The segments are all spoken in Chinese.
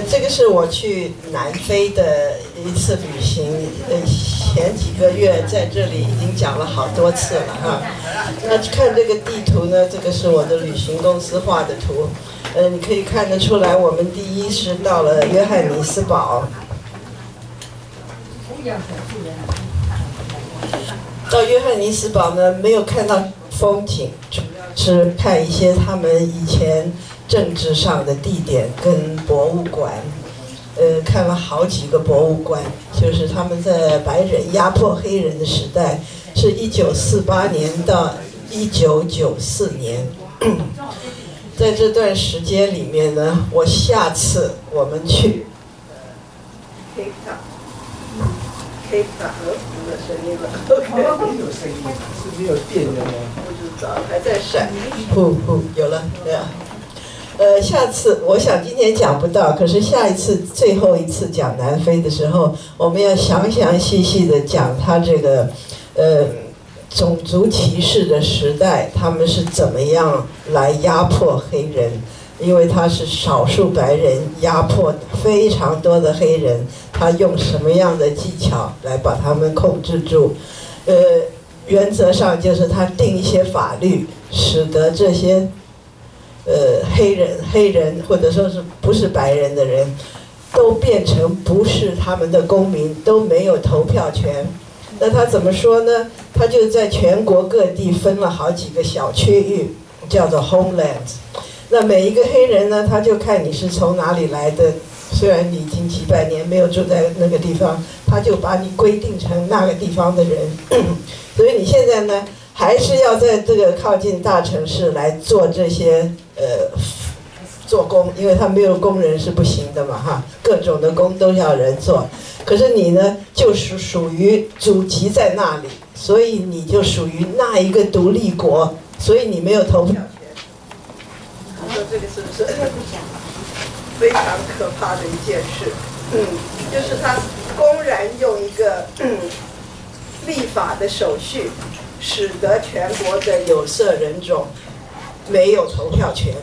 这个是我去南非的一次旅行，呃，前几个月在这里已经讲了好多次了哈。那看这个地图呢，这个是我的旅行公司画的图，呃，你可以看得出来，我们第一是到了约翰尼斯堡，到约翰尼斯堡呢，没有看到风景，是看一些他们以前。政治上的地点跟博物馆，呃，看了好几个博物馆，就是他们在白人压迫黑人的时代，是一九四八年到一九九四年，在这段时间里面呢，我下次我们去，Cape Town，Cape Town 没有声音了没有声音，是没有电的吗？不知道，还在闪，不不，有了，对啊。呃，下次我想今天讲不到，可是下一次最后一次讲南非的时候，我们要详详细细的讲他这个，呃，种族歧视的时代，他们是怎么样来压迫黑人，因为他是少数白人压迫非常多的黑人，他用什么样的技巧来把他们控制住？呃，原则上就是他定一些法律，使得这些。呃，黑人、黑人或者说是不是白人的人，都变成不是他们的公民，都没有投票权。那他怎么说呢？他就在全国各地分了好几个小区域，叫做 homeland。那每一个黑人呢，他就看你是从哪里来的，虽然你已经几百年没有住在那个地方，他就把你规定成那个地方的人。所以你现在呢？还是要在这个靠近大城市来做这些呃做工，因为他没有工人是不行的嘛哈，各种的工都要人做。可是你呢，就是属于祖籍在那里，所以你就属于那一个独立国，所以你没有投票权。你说这个是不是非常可怕的一件事？嗯，就是他公然用一个立法的手续。使得全国的有色人种没有投票权，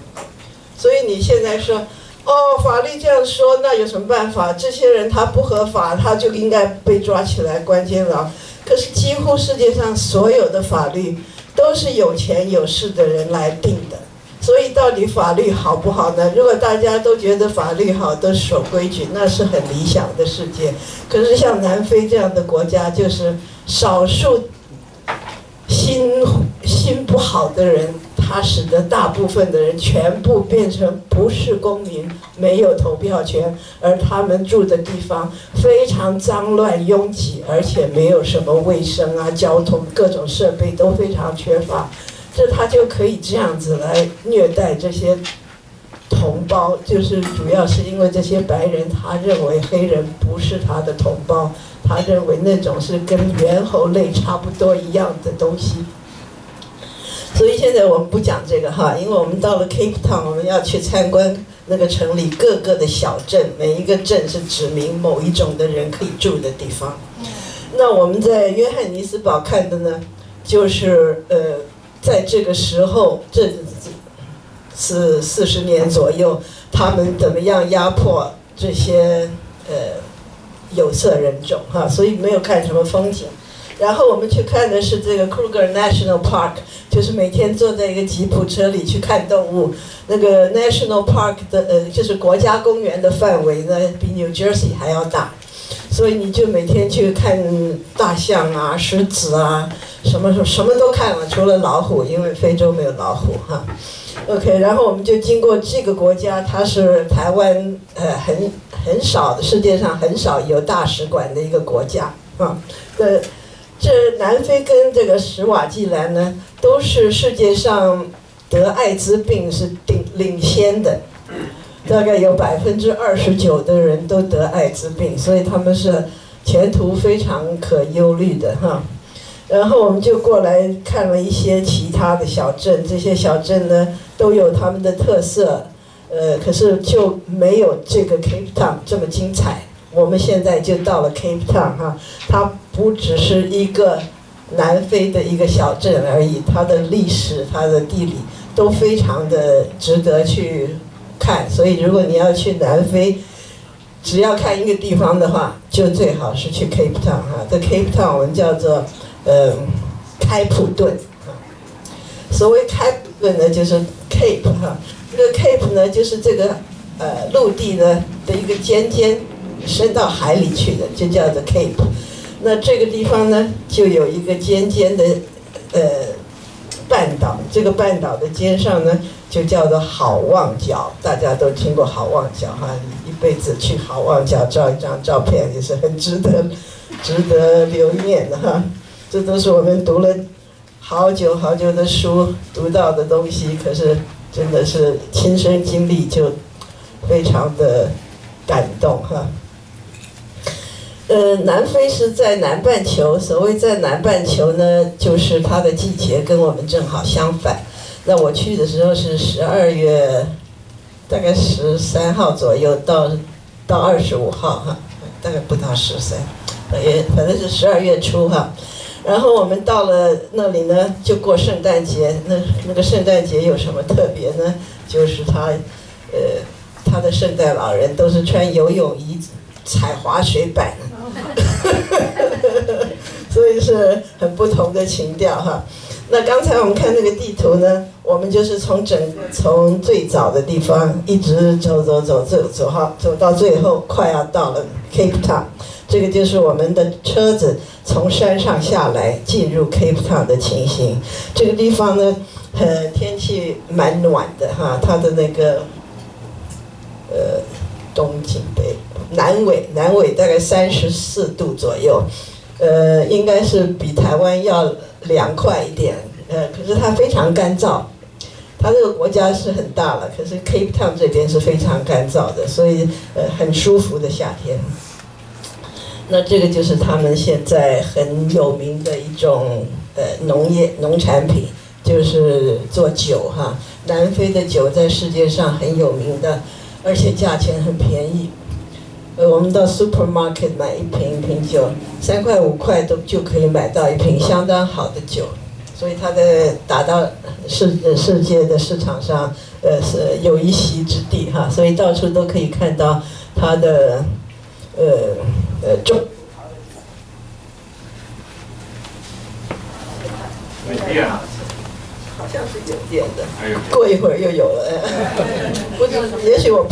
所以你现在说，哦，法律这样说，那有什么办法？这些人他不合法，他就应该被抓起来关监牢。可是几乎世界上所有的法律都是有钱有势的人来定的，所以到底法律好不好呢？如果大家都觉得法律好，都守规矩，那是很理想的世界。可是像南非这样的国家，就是少数。心心不好的人，他使得大部分的人全部变成不是公民，没有投票权，而他们住的地方非常脏乱拥挤，而且没有什么卫生啊、交通各种设备都非常缺乏，这他就可以这样子来虐待这些同胞，就是主要是因为这些白人他认为黑人不是他的同胞。他认为那种是跟猿猴类差不多一样的东西，所以现在我们不讲这个哈，因为我们到了 Cape Town，我们要去参观那个城里各个的小镇，每一个镇是指明某一种的人可以住的地方。那我们在约翰尼斯堡看的呢，就是呃，在这个时候，这是四十年左右，他们怎么样压迫这些呃。有色人种哈，所以没有看什么风景。然后我们去看的是这个 Kruger National Park，就是每天坐在一个吉普车里去看动物。那个 National Park 的呃，就是国家公园的范围呢，比 New Jersey 还要大。所以你就每天去看大象啊、狮子啊，什么什么什么都看了，除了老虎，因为非洲没有老虎哈。OK，然后我们就经过这个国家，它是台湾呃很很少世界上很少有大使馆的一个国家啊。呃，这南非跟这个史瓦济兰呢，都是世界上得艾滋病是领领先的，大概有百分之二十九的人都得艾滋病，所以他们是前途非常可忧虑的哈。然后我们就过来看了一些其他的小镇，这些小镇呢都有他们的特色，呃，可是就没有这个 Cape Town 这么精彩。我们现在就到了 Cape Town 哈，它不只是一个南非的一个小镇而已，它的历史、它的地理都非常的值得去看。所以如果你要去南非，只要看一个地方的话，就最好是去 Cape Town 哈。这 Cape Town 我们叫做呃开普敦啊。所谓开普敦呢，就是 Cape 哈。这个 Cape 呢，就是这个呃陆地呢的一个尖尖伸到海里去的，就叫做 Cape。那这个地方呢，就有一个尖尖的呃半岛，这个半岛的尖上呢，就叫做好望角。大家都听过好望角哈。你一辈子去好望角照一张照片也是很值得、值得留念的哈。这都是我们读了好久好久的书读到的东西，可是真的是亲身经历就非常的感动哈。呃，南非是在南半球，所谓在南半球呢，就是它的季节跟我们正好相反。那我去的时候是十二月。大概十三号左右到到二十五号哈，大概不到十三，也反正是十二月初哈。然后我们到了那里呢，就过圣诞节。那那个圣诞节有什么特别呢？就是他，呃，他的圣诞老人都是穿游泳衣、踩滑水板，所以是很不同的情调哈。那刚才我们看那个地图呢，我们就是从整从最早的地方一直走走走走走好走到最后快要到了 Cape Town，这个就是我们的车子从山上下来进入 Cape Town 的情形。这个地方呢，呃，天气蛮暖的哈，它的那个呃东经北南纬南纬大概三十四度左右，呃，应该是比台湾要。凉快一点，呃，可是它非常干燥。它这个国家是很大了，可是 Cape Town 这边是非常干燥的，所以呃很舒服的夏天。那这个就是他们现在很有名的一种呃农业农产品，就是做酒哈。南非的酒在世界上很有名的，而且价钱很便宜。呃，我们到 supermarket 买一瓶一瓶酒，三块五块都就可以买到一瓶相当好的酒，所以它的打到世世界的市场上，呃，是有一席之地哈，所以到处都可以看到它的，呃，呃种。没电了？好像是有电的，过一会儿又有了，不知也许我。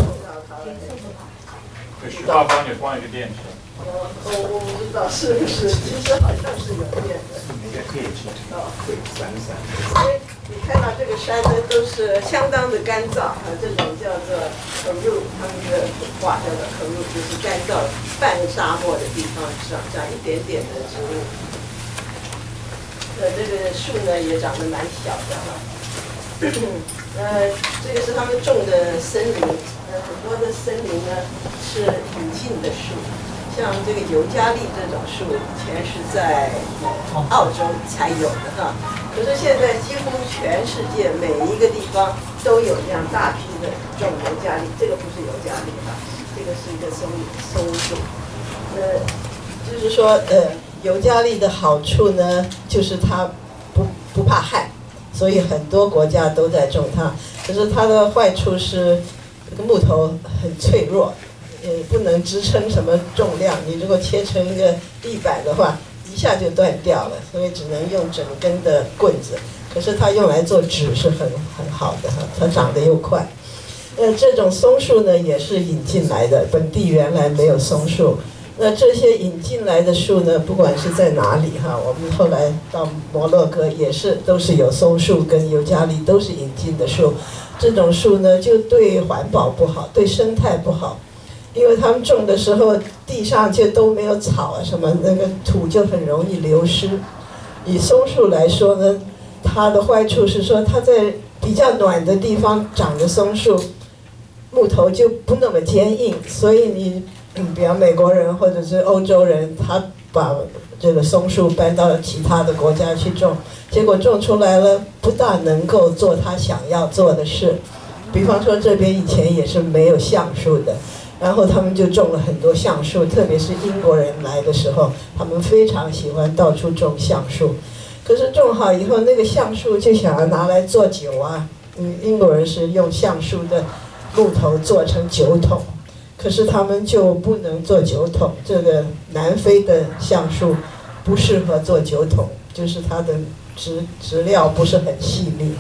需要帮你换一个电池。我我我不知道是不是，其实好像是。有电的。应该可以去。啊，会闪闪。因为你看到这个山呢，都是。相当的干燥，啊，这种叫做 Karoo，他们的话叫做 Karoo，就是。干燥半沙漠的地方上长一点点的植物。呃，这个树呢也长得蛮小的哈。呃，这个是他们种的森林。呃很多的森林呢是引进的树，像这个尤加利这种树，以前是在澳洲才有的哈。可是现在几乎全世界每一个地方都有这样大批的种尤加利。这个不是尤加利哈，这个是一个松松树。呃，就是说呃，尤加利的好处呢，就是它不不怕旱，所以很多国家都在种它。可是它的坏处是。这个木头很脆弱，也不能支撑什么重量。你如果切成一个地板的话，一下就断掉了。所以只能用整根的棍子。可是它用来做纸是很很好的，它长得又快。呃，这种松树呢也是引进来的，本地原来没有松树。那这些引进来的树呢，不管是在哪里哈，我们后来到摩洛哥也是都是有松树跟尤加利都是引进的树。这种树呢，就对环保不好，对生态不好，因为他们种的时候地上就都没有草啊，什么那个土就很容易流失。以松树来说呢，它的坏处是说，它在比较暖的地方长的松树，木头就不那么坚硬，所以你，比方美国人或者是欧洲人，他把这个松树搬到其他的国家去种。结果种出来了，不大能够做他想要做的事。比方说，这边以前也是没有橡树的，然后他们就种了很多橡树。特别是英国人来的时候，他们非常喜欢到处种橡树。可是种好以后，那个橡树就想要拿来做酒啊。嗯，英国人是用橡树的木头做成酒桶，可是他们就不能做酒桶。这个南非的橡树不适合做酒桶，就是它的质质料不是很细腻。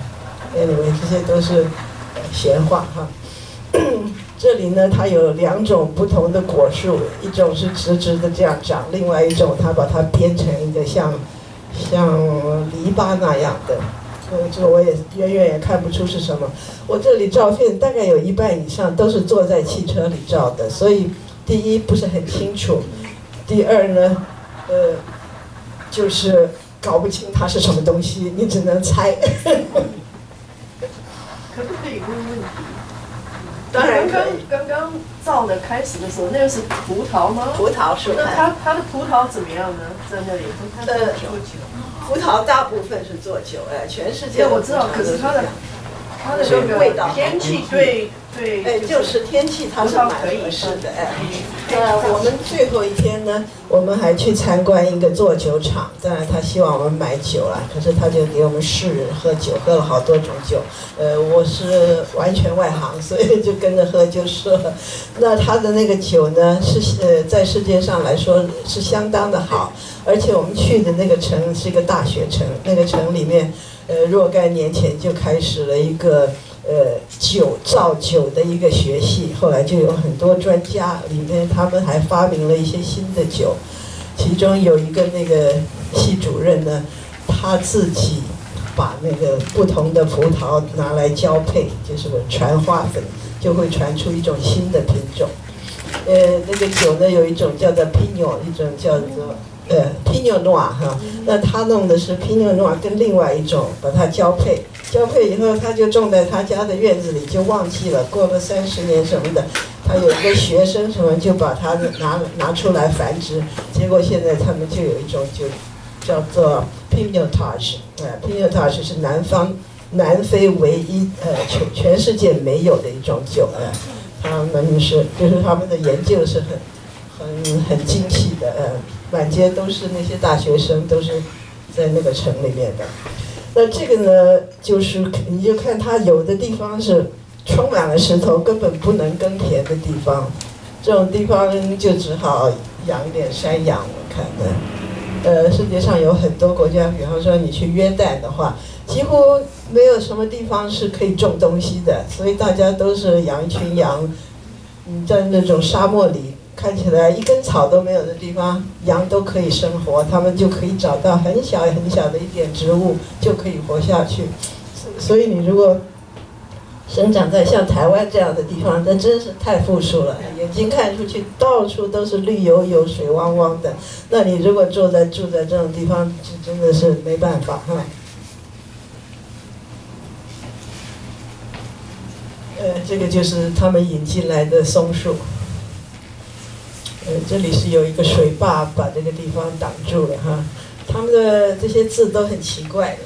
Anyway，这些都是闲话哈。这里呢，它有两种不同的果树，一种是直直的这样长，另外一种它把它编成一个像像篱笆那样的。呃，这个我也远远也看不出是什么。我这里照片大概有一半以上都是坐在汽车里照的，所以第一不是很清楚，第二呢，呃，就是搞不清它是什么东西，你只能猜。可不可以问问题？当然刚可以刚刚刚造的开始的时候，那个是葡萄吗？葡萄树，那它它的葡萄怎么样呢？在那里，它呃做酒。葡萄大部分是做酒，哎，全世界对，我知道，可是它的它的所以那味道天气对对，哎，就是天气它是蛮合适的，哎。那我们最后一天呢，我们还去参观一个做酒厂，当然他希望我们买酒啦，可是他就给我们试喝酒，喝了好多种酒。呃，我是完全外行，所以就跟着喝就是了。那他的那个酒呢，是呃在世界上来说是相当的好，而且我们去的那个城是一个大学城，那个城里面，呃，若干年前就开始了一个。呃，酒造酒的一个学系，后来就有很多专家，里面他们还发明了一些新的酒，其中有一个那个系主任呢，他自己把那个不同的葡萄拿来交配，就是传花粉，就会传出一种新的品种。呃，那个酒呢，有一种叫做 Pinot，一种叫做呃 Pinot Noir 哈，那他弄的是 Pinot Noir 跟另外一种把它交配，交配以后他就种在他家的院子里，就忘记了，过了三十年什么的，他有一个学生什么就把它拿拿出来繁殖，结果现在他们就有一种酒叫做 Pinotage，呃 Pinotage 是南方南非唯一呃全全世界没有的一种酒呃。他们是，就是他们的研究是很、很、很精细的，呃，满街都是那些大学生，都是在那个城里面的。那这个呢，就是你就看它有的地方是充满了石头，根本不能耕田的地方，这种地方就只好养一点山羊。我看的，呃，世界上有很多国家，比方说你去约旦的话，几乎没有什么地方是可以种东西的，所以大家都是养一群羊。嗯，在那种沙漠里，看起来一根草都没有的地方，羊都可以生活，他们就可以找到很小很小的一点植物，就可以活下去。所以你如果生长在像台湾这样的地方，那真是太富庶了，眼睛看出去到处都是绿油油、水汪汪的。那你如果住在住在这种地方，就真的是没办法哈。呃，这个就是他们引进来的松树。呃，这里是有一个水坝把这个地方挡住了哈。他们的这些字都很奇怪的，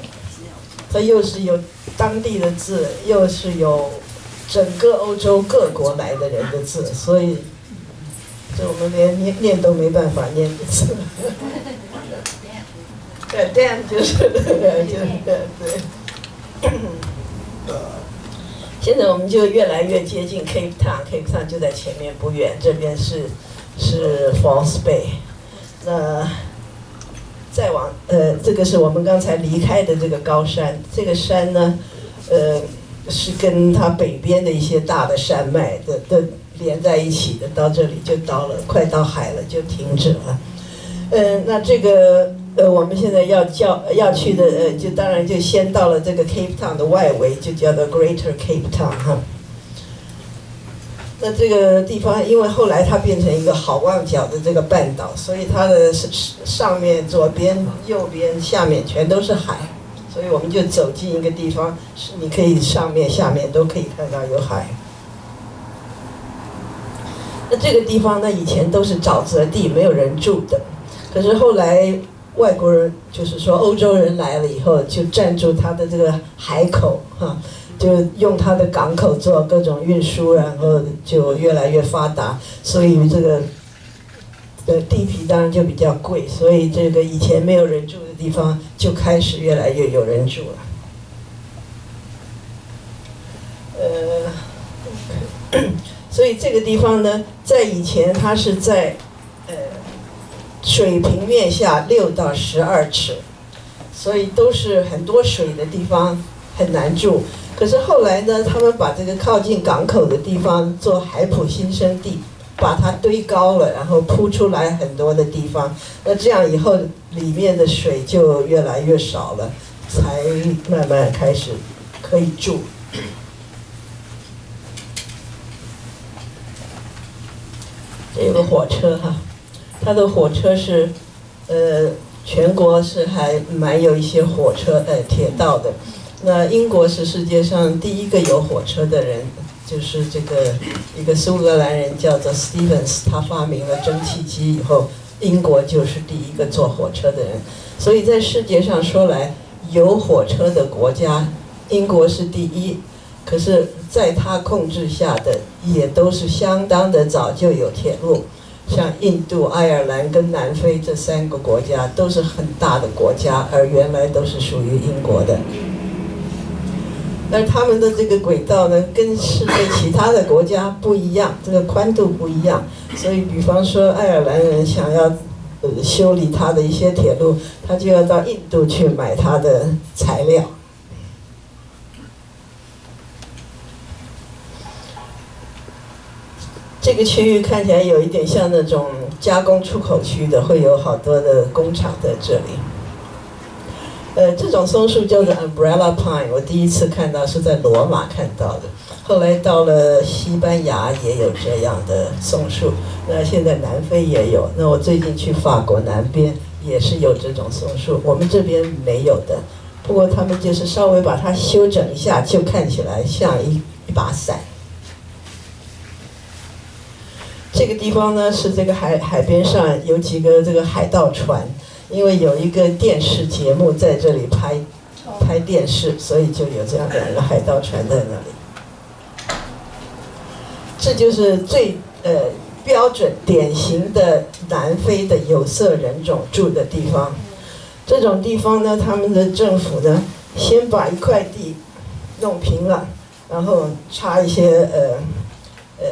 它又是有当地的字，又是有整个欧洲各国来的人的字，所以这我们连念念都没办法念的字。对，dam 就是就是对。现在我们就越来越接近 Cape Town，Cape Town 就在前面不远，这边是是 False Bay。那再往呃，这个是我们刚才离开的这个高山，这个山呢，呃，是跟它北边的一些大的山脉的的连在一起的，到这里就到了，快到海了，就停止了。呃，那这个呃，我们现在要叫要去的呃，就当然就先到了这个 Cape Town 的外围，就叫做 Greater Cape Town 哈。那这个地方，因为后来它变成一个好望角的这个半岛，所以它的上上面、左边、右边、下面全都是海，所以我们就走进一个地方，是你可以上面、下面都可以看到有海。那这个地方呢，以前都是沼泽地，没有人住的。可是后来外国人，就是说欧洲人来了以后，就占住它的这个海口，哈，就用它的港口做各种运输，然后就越来越发达，所以这个的地皮当然就比较贵，所以这个以前没有人住的地方就开始越来越有人住了。呃，所以这个地方呢，在以前它是在呃水平面下六到十二尺，所以都是很多水的地方，很难住。可是后来呢，他们把这个靠近港口的地方做海普新生地，把它堆高了，然后铺出来很多的地方。那这样以后里面的水就越来越少了，才慢慢开始可以住。这有个火车哈，它的火车是，呃，全国是还蛮有一些火车呃铁道的。那英国是世界上第一个有火车的人，就是这个一个苏格兰人叫做 Stevens，他发明了蒸汽机以后，英国就是第一个坐火车的人。所以在世界上说来，有火车的国家，英国是第一。可是，在他控制下的也都是相当的早就有铁路，像印度、爱尔兰跟南非这三个国家都是很大的国家，而原来都是属于英国的。那他们的这个轨道呢，跟世界其他的国家不一样，这个宽度不一样。所以，比方说爱尔兰人想要呃修理他的一些铁路，他就要到印度去买他的材料。这个区域看起来有一点像那种加工出口区的，会有好多的工厂在这里。呃，这种松树叫做 umbrella pine，我第一次看到是在罗马看到的，后来到了西班牙也有这样的松树，那现在南非也有。那我最近去法国南边也是有这种松树，我们这边没有的。不过他们就是稍微把它修整一下，就看起来像一一把伞。这个地方呢是这个海海边上有几个这个海盗船，因为有一个电视节目在这里拍拍电视，所以就有这样两个海盗船在那里。这就是最呃标准典型的南非的有色人种住的地方。这种地方呢，他们的政府呢先把一块地弄平了，然后插一些呃呃。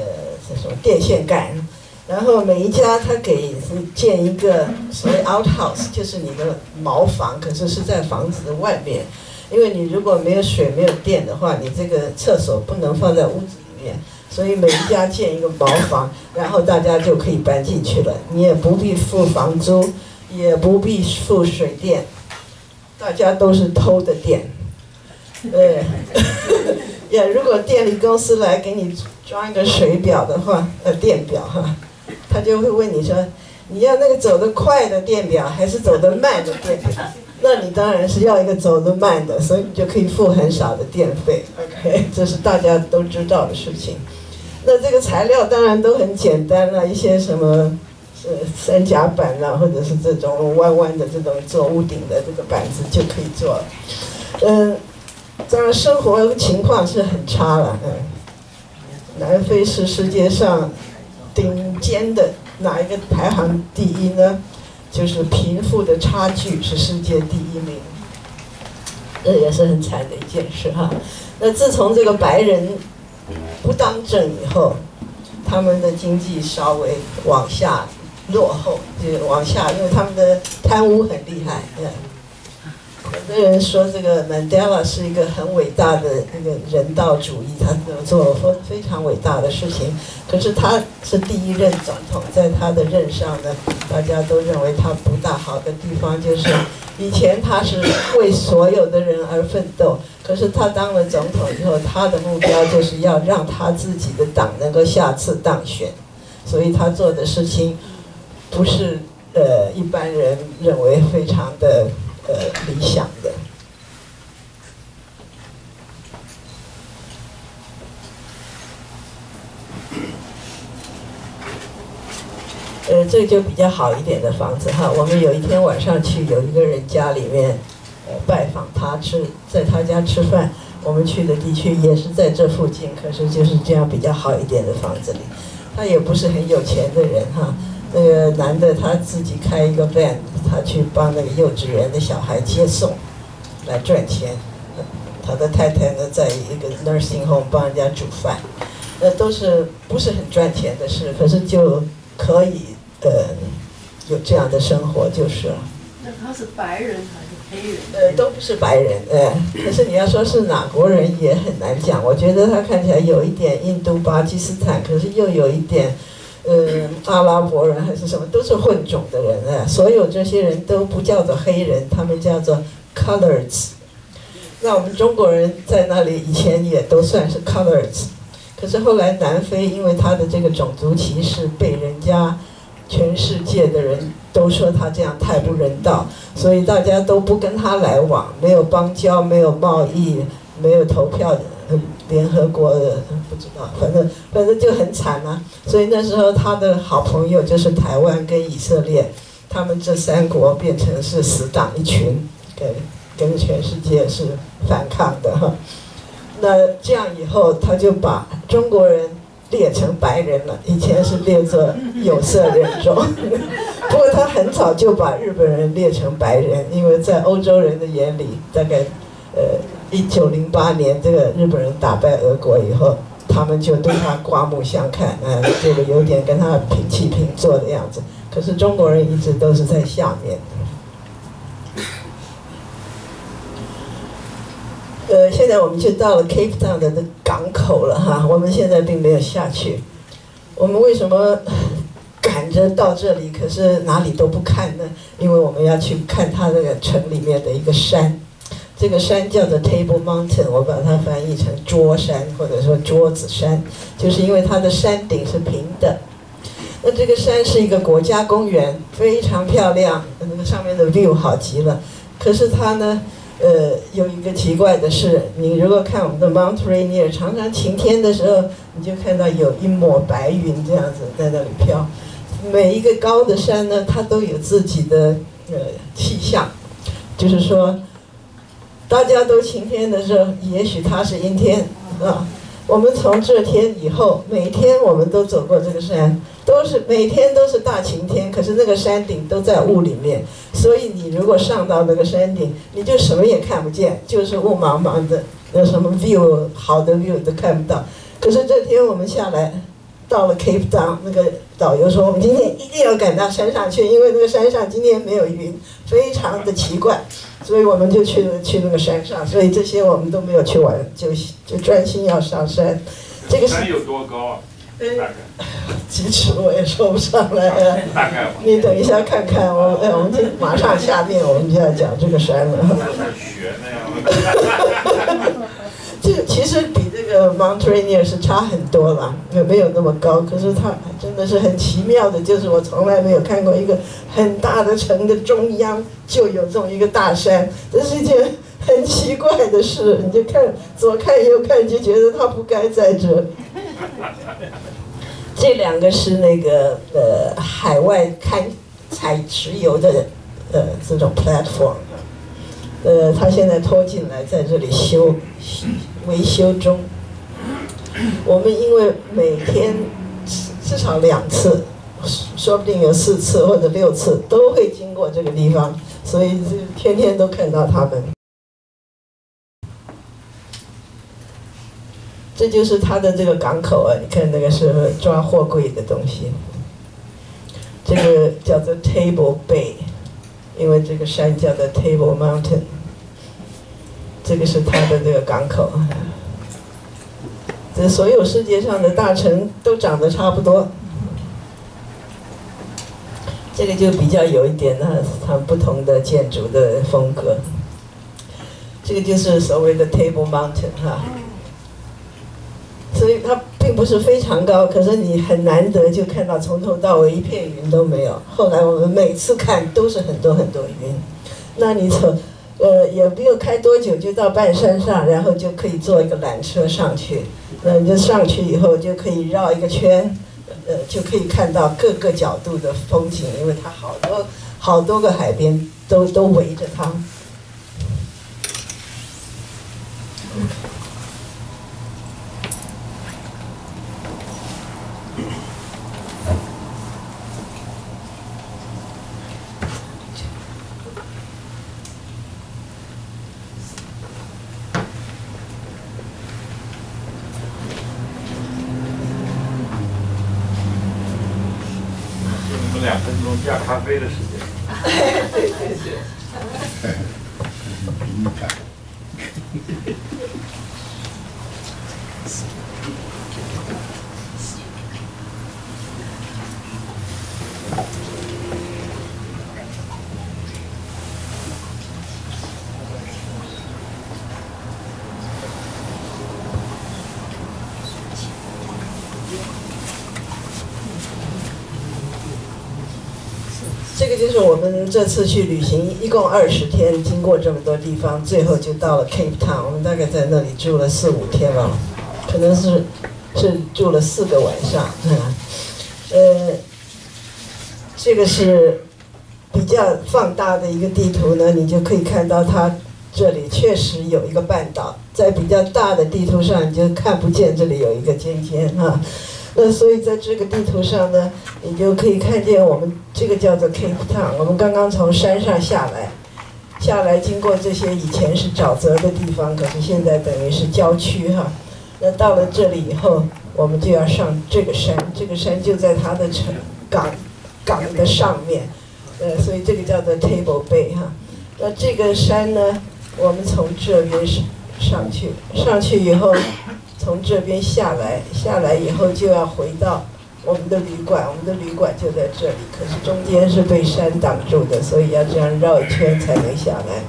这种电线杆，然后每一家他给是建一个所谓 outhouse，就是你的茅房，可是是在房子的外面，因为你如果没有水没有电的话，你这个厕所不能放在屋子里面，所以每一家建一个茅房，然后大家就可以搬进去了，你也不必付房租，也不必付水电，大家都是偷的电，对。也，如果电力公司来给你装一个水表的话，呃，电表哈，他就会问你说，你要那个走得快的电表，还是走得慢的电表？那你当然是要一个走得慢的，所以你就可以付很少的电费。OK，这是大家都知道的事情。那这个材料当然都很简单了，一些什么呃三甲板啦，或者是这种弯弯的这种做屋顶的这个板子就可以做。嗯。当然，生活情况是很差了。嗯，南非是世界上顶尖的哪一个排行第一呢？就是贫富的差距是世界第一名，这也是很惨的一件事哈。那自从这个白人不当政以后，他们的经济稍微往下落后，就往下，因为他们的贪污很厉害。嗯。有的人说这个 Mandela 是一个很伟大的一个人道主义，他做非非常伟大的事情。可是他是第一任总统，在他的任上呢，大家都认为他不大好的地方就是，以前他是为所有的人而奋斗，可是他当了总统以后，他的目标就是要让他自己的党能够下次当选，所以他做的事情不是呃一般人认为非常的。呃，理想的。呃，这就比较好一点的房子哈。我们有一天晚上去，有一个人家里面，呃，拜访他吃，在他家吃饭。我们去的地区也是在这附近，可是就是这样比较好一点的房子里。他也不是很有钱的人哈。那个男的他自己开一个 van，他去帮那个幼稚园的小孩接送，来赚钱。他的太太呢，在一个 nursing home 帮人家煮饭。那，都是不是很赚钱的事，可是就可以呃有这样的生活就是了。那他是白人还是黑人？呃，都不是白人，呃，可是你要说是哪国人也很难讲。我觉得他看起来有一点印度、巴基斯坦，可是又有一点，呃，阿拉伯人还是什么，都是混种的人啊。所有这些人都不叫做黑人，他们叫做 colors。那我们中国人在那里以前也都算是 colors，可是后来南非因为他的这个种族歧视被人家全世界的人都说他这样太不人道，所以大家都不跟他来往，没有邦交，没有贸易，没有投票，呃联合国的不知道，反正反正就很惨啊。所以那时候他的好朋友就是台湾跟以色列，他们这三国变成是死党一群，跟跟全世界是反抗的哈。那这样以后，他就把中国人列成白人了，以前是列作有色人种。不过他很早就把日本人列成白人，因为在欧洲人的眼里，大概呃一九零八年这个日本人打败俄国以后，他们就对他刮目相看，嗯，这个有点跟他平起平坐的样子。可是中国人一直都是在下面。呃，现在我们就到了 Cape Town 的港口了哈，我们现在并没有下去。我们为什么赶着到这里，可是哪里都不看呢？因为我们要去看它这个城里面的一个山，这个山叫做 Table Mountain，我把它翻译成桌山或者说桌子山，就是因为它的山顶是平的。那这个山是一个国家公园，非常漂亮，那个上面的 view 好极了。可是它呢？呃，有一个奇怪的是，你如果看我们的 Mount Rainier，常常晴天的时候，你就看到有一抹白云这样子在那里飘。每一个高的山呢，它都有自己的呃气象，就是说，大家都晴天的时候，也许它是阴天啊。我们从这天以后，每天我们都走过这个山，都是每天都是大晴天，可是那个山顶都在雾里面，所以你如果上到那个山顶，你就什么也看不见，就是雾茫茫的，那什么 view 好的 view 都看不到。可是这天我们下来，到了 Cape Town，那个导游说我们今天一定要赶到山上去，因为那个山上今天没有云，非常的奇怪。所以我们就去了去那个山上，所以这些我们都没有去玩，就就专心要上山。这个山有多高啊？大概几尺我也说不上来。啊 大概。你等一下看看，我哎，我们今马上下面我们就要讲这个山了。这个其实比这个 Mount Rainier 是差很多了，没没有那么高，可是它真的是很奇妙的，就是我从来没有看过一个很大的城的中央就有这么一个大山，这是一件很奇怪的事。你就看左看右看，就觉得它不该在这里。这两个是那个呃海外开采石油的呃这种 platform，呃，他现在拖进来，在这里修维修中。我们因为每天至少两次，说不定有四次或者六次都会经过这个地方，所以天天都看到他们。这就是它的这个港口啊，你看那个是抓货柜的东西，这个叫做 Table Bay，因为这个山叫做 Table Mountain，这个是它的这个港口。这所有世界上的大城都长得差不多，这个就比较有一点呢，它不同的建筑的风格。这个就是所谓的 Table Mountain 哈。所以它并不是非常高，可是你很难得就看到从头到尾一片云都没有。后来我们每次看都是很多很多云，那你从呃也没有开多久就到半山上，然后就可以坐一个缆车上去。那你就上去以后就可以绕一个圈，呃就可以看到各个角度的风景，因为它好多好多个海边都都围着它。这次去旅行，一共二十天，经过这么多地方，最后就到了 Cape Town。我们大概在那里住了四五天了，可能是是住了四个晚上。呃，这个是比较放大的一个地图呢，你就可以看到它这里确实有一个半岛，在比较大的地图上你就看不见这里有一个尖尖哈。那所以在这个地图上呢，你就可以看见我们这个叫做 Cape Town。我们刚刚从山上下来，下来经过这些以前是沼泽的地方，可是现在等于是郊区哈。那到了这里以后，我们就要上这个山，这个山就在它的城港港的上面，呃，所以这个叫做 Table Bay 哈。那这个山呢，我们从这边上上去，上去以后。从这边下来，下来以后就要回到我们的旅馆，我们的旅馆就在这里。可是中间是被山挡住的，所以要这样绕一圈才能下来。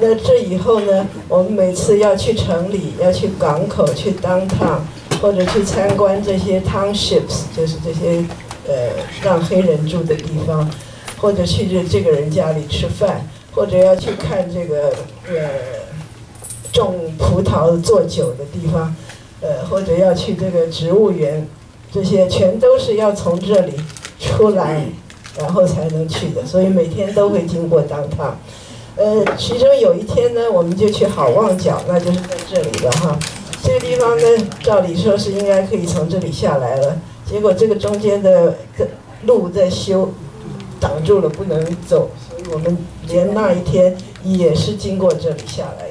那这以后呢，我们每次要去城里，要去港口，去 downtown，或者去参观这些 townships，就是这些呃让黑人住的地方，或者去这这个人家里吃饭，或者要去看这个呃种葡萄做酒的地方。呃，或者要去这个植物园，这些全都是要从这里出来，然后才能去的。所以每天都会经过当趟。呃，其中有一天呢，我们就去好望角，那就是在这里了哈。这个地方呢，照理说是应该可以从这里下来了，结果这个中间的路在修，挡住了不能走，所以我们连那一天也是经过这里下来的。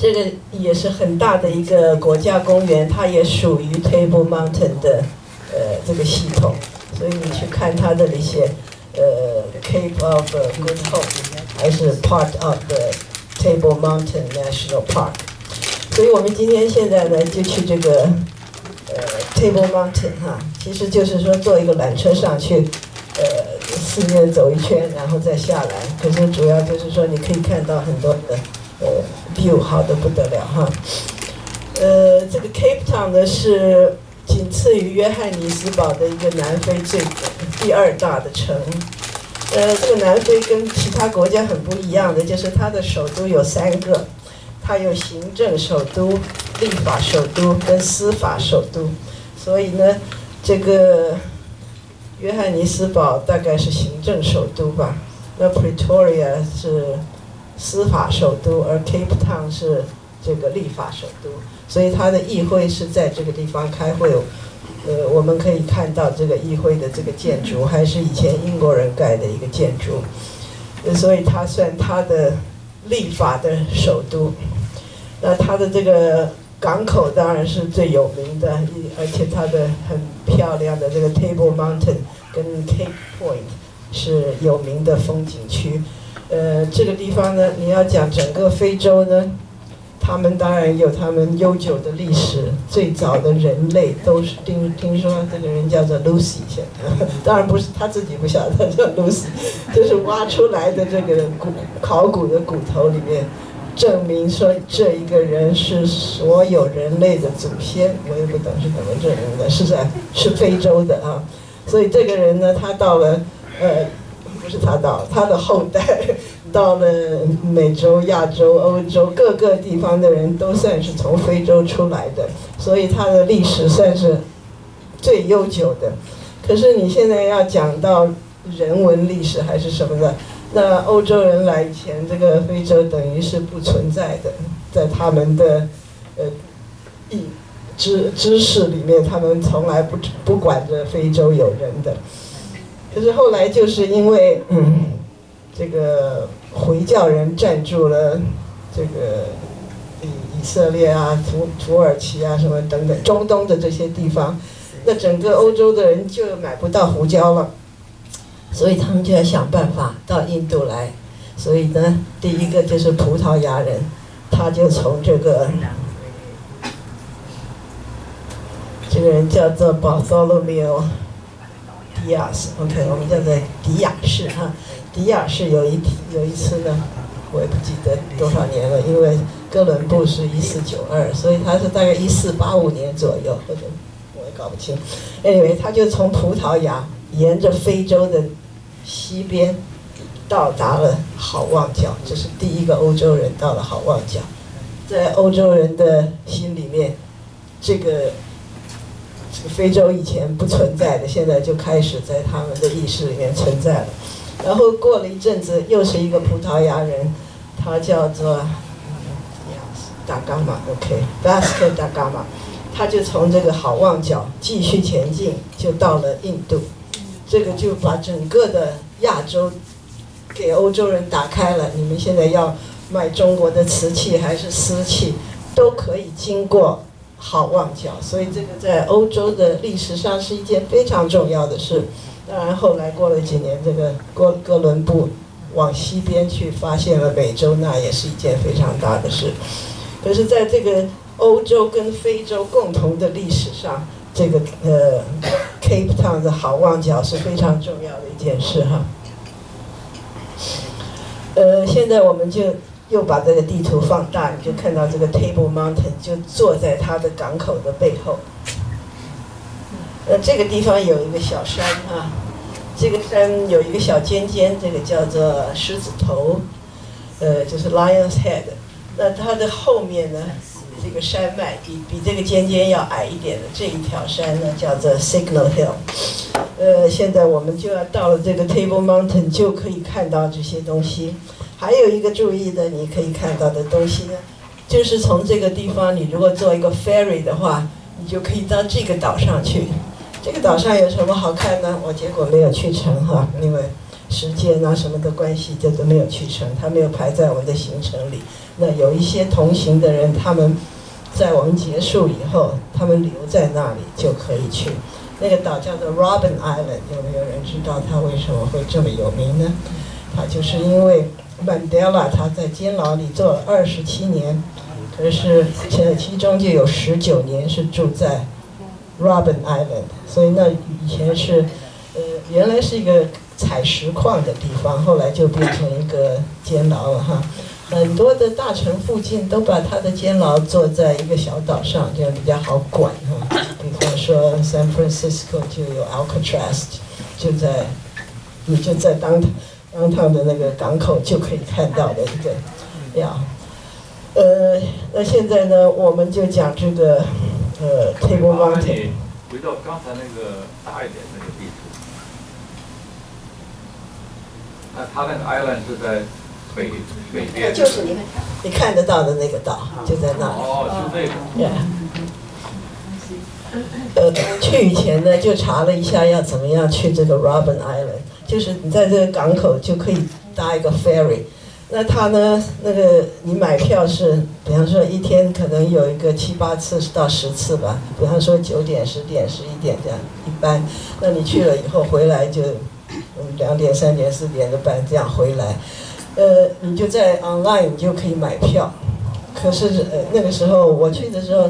这个也是很大的一个国家公园，它也属于 Table Mountain 的呃这个系统，所以你去看它的那些呃 Cape of Good Hope 还是 part of the Table Mountain National Park。所以我们今天现在呢就去这个呃 Table Mountain 哈，其实就是说坐一个缆车上去，呃四面走一圈然后再下来，可是主要就是说你可以看到很多的。呃哟好的不得了哈。呃，这个 Cape Town 呢是仅次于约翰尼斯堡的一个南非最第二大的城。呃，这个南非跟其他国家很不一样的，就是它的首都有三个，它有行政首都、立法首都跟司法首都。所以呢，这个约翰尼斯堡大概是行政首都吧，那 Pretoria 是。司法首都，而 Cape Town 是这个立法首都，所以它的议会是在这个地方开会。呃，我们可以看到这个议会的这个建筑，还是以前英国人盖的一个建筑，所以它算它的立法的首都。那它的这个港口当然是最有名的，而且它的很漂亮的这个 Table Mountain 跟 Cape Point 是有名的风景区。呃，这个地方呢，你要讲整个非洲呢，他们当然有他们悠久的历史。最早的人类都是听听说这个人叫做 Lucy，当然不是他自己不晓得叫 Lucy，就是挖出来的这个骨考古的骨头里面，证明说这一个人是所有人类的祖先。我也不懂是怎么证明的，是在是非洲的啊。所以这个人呢，他到了呃。是他到他的后代到了美洲、亚洲、欧洲各个地方的人都算是从非洲出来的，所以他的历史算是最悠久的。可是你现在要讲到人文历史还是什么的，那欧洲人来以前，这个非洲等于是不存在的，在他们的呃知知识里面，他们从来不不管着非洲有人的。可是后来就是因为，嗯，这个回教人占住了这个以色列啊、土土耳其啊什么等等中东的这些地方，那整个欧洲的人就买不到胡椒了，所以他们就要想办法到印度来。所以呢，第一个就是葡萄牙人，他就从这个这个人叫做 Bartholomew Dias，OK，我们叫做迪亚士哈。迪亚士有一有一次呢，我也不记得多少年了，因为哥伦布是一四九二，所以他是大概一四八五年左右，或者我也搞不清。Anyway，他就从葡萄牙沿着非洲的西边。到达了好望角，这是第一个欧洲人到了好望角。在欧洲人的心里面，这个非洲以前不存在的，现在就开始在他们的意识里面存在了。然后过了一阵子，又是一个葡萄牙人，他叫做达伽马，OK，Vasco da Gama，他就从这个好望角继续前进，就到了印度。这个就把整个的亚洲。给欧洲人打开了，你们现在要卖中国的瓷器还是丝器，都可以经过好望角，所以这个在欧洲的历史上是一件非常重要的事。当然后来过了几年，这个哥哥伦布往西边去发现了美洲，那也是一件非常大的事。可是在这个欧洲跟非洲共同的历史上，这个呃 Cape Town 的好望角是非常重要的一件事哈。呃，现在我们就又把这个地图放大，你就看到这个 Table Mountain 就坐在它的港口的背后。呃，这个地方有一个小山啊，这个山有一个小尖尖，这个叫做狮子头，呃，就是 Lion's Head。那它的后面呢，这个山脉比比这个尖尖要矮一点的这一条山呢，叫做 Signal Hill。呃，现在我们就要到了这个 Table Mountain，就可以看到这些东西。还有一个注意的，你可以看到的东西呢，就是从这个地方，你如果做一个 ferry 的话，你就可以到这个岛上去。这个岛上有什么好看呢？我结果没有去成哈，因为时间啊什么的关系，这都没有去成，它没有排在我们的行程里。那有一些同行的人，他们在我们结束以后，他们留在那里就可以去。那个岛叫做 Robben Island，有没有人知道它为什么会这么有名呢？它就是因为 Mandela 他在监牢里坐了二十七年，可是在其中就有十九年是住在 Robben Island，所以那以前是呃原来是一个采石矿的地方，后来就变成一个监牢了哈。很多的大城附近都把他的监牢坐在一个小岛上，这样比较好管哈。比方说，San Francisco 就有 Alcatraz，就在你就在当当趟的那个港口就可以看到的一个呀。呃，那现在呢，我们就讲这个呃 Table Mountain。回到刚才那个大一点那个地图，那它那个 Island 是在。北北边就是你你看得到的那个岛，就在那里。哦，就这个。呃，去以前呢，就查了一下要怎么样去这个 Robben Island，就是你在这个港口就可以搭一个 ferry。那他呢，那个你买票是，比方说一天可能有一个七八次到十次吧，比方说九点、十点、十一点这样一班。那你去了以后回来就，嗯，两点、三点、四点的班这样回来。呃，你就在 online 你就可以买票，可是呃那个时候我去的时候，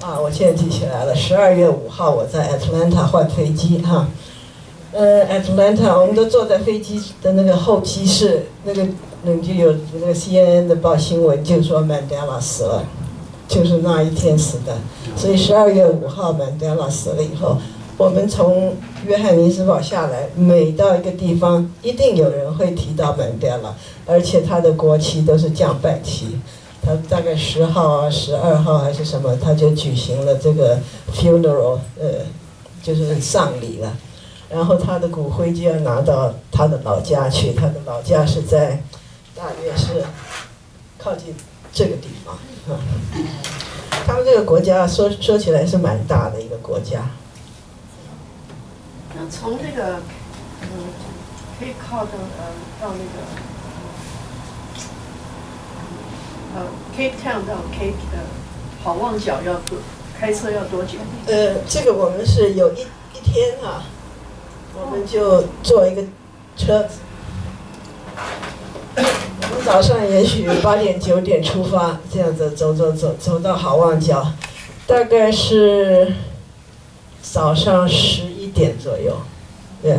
啊，我现在记起来了，十二月五号我在 Atlanta 换飞机哈，呃 Atlanta 我们都坐在飞机的那个候机室，那个那就有那个 CNN 的报新闻就说 Mandela 死了，就是那一天死的，所以十二月五号 Mandela 死了以后。我们从约翰尼斯堡下来，每到一个地方，一定有人会提到曼德拉，而且他的国旗都是降半旗。他大概十号啊、十二号还是什么，他就举行了这个 funeral，呃，就是丧礼了。然后他的骨灰就要拿到他的老家去，他的老家是在大约是靠近这个地方。他们这个国家说说起来是蛮大的一个国家。那从这个，嗯，可以靠到呃到那个，呃，Cape Town 到 Cape 呃好望角要多开车要多久？呃，这个我们是有一一天啊，我们就坐一个车子。我们早上也许八点九点出发，这样子走走走走到好望角，大概是早上十一点左右，对。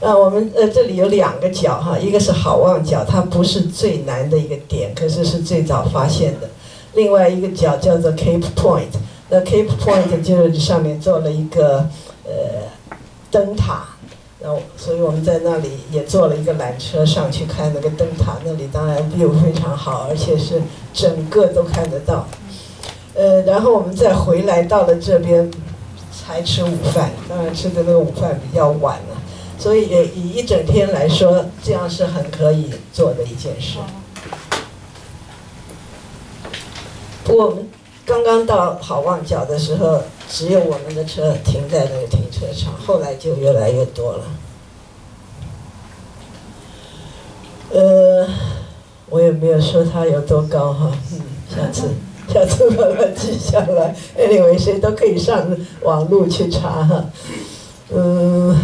啊，我们呃这里有两个角哈，一个是好望角，它不是最南的一个点，可是是最早发现的。另外一个角叫做 Cape Point，那 Cape Point 就是上面做了一个呃灯塔，然后所以我们在那里也坐了一个缆车上去看那个灯塔，那里当然 view 非常好，而且是整个都看得到。呃，然后我们再回来到了这边才吃午饭，当然吃的那个午饭比较晚了。所以以一整天来说，这样是很可以做的一件事。不过我们刚刚到好望角的时候，只有我们的车停在那个停车场，后来就越来越多了。呃，我也没有说它有多高哈，嗯，下次下次把它记下来。Anyway，谁都可以上网路去查哈，嗯。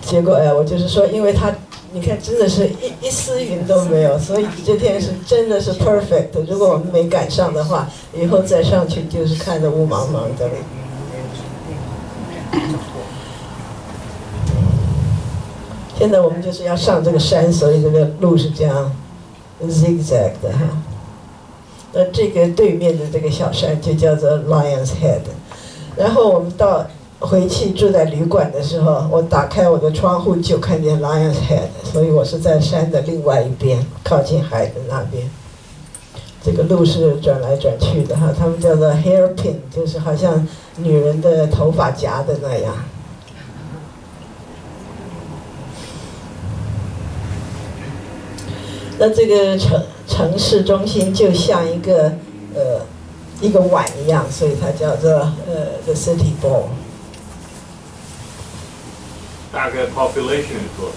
结果呀，我就是说，因为它，你看，真的是一一丝云都没有，所以这天是真的是 perfect。如果我们没赶上的话，以后再上去就是看着雾茫茫的了。现在我们就是要上这个山，所以这个路是这样 zigzag 的哈。那这个对面的这个小山就叫做 Lions Head，然后我们到。回去住在旅馆的时候，我打开我的窗户就看见 Lions Head，所以我是在山的另外一边，靠近海的那边。这个路是转来转去的哈，他们叫做 hairpin，就是好像女人的头发夹的那样。那这个城城市中心就像一个呃一个碗一样，所以它叫做呃 the city ball。大概 population 是多少？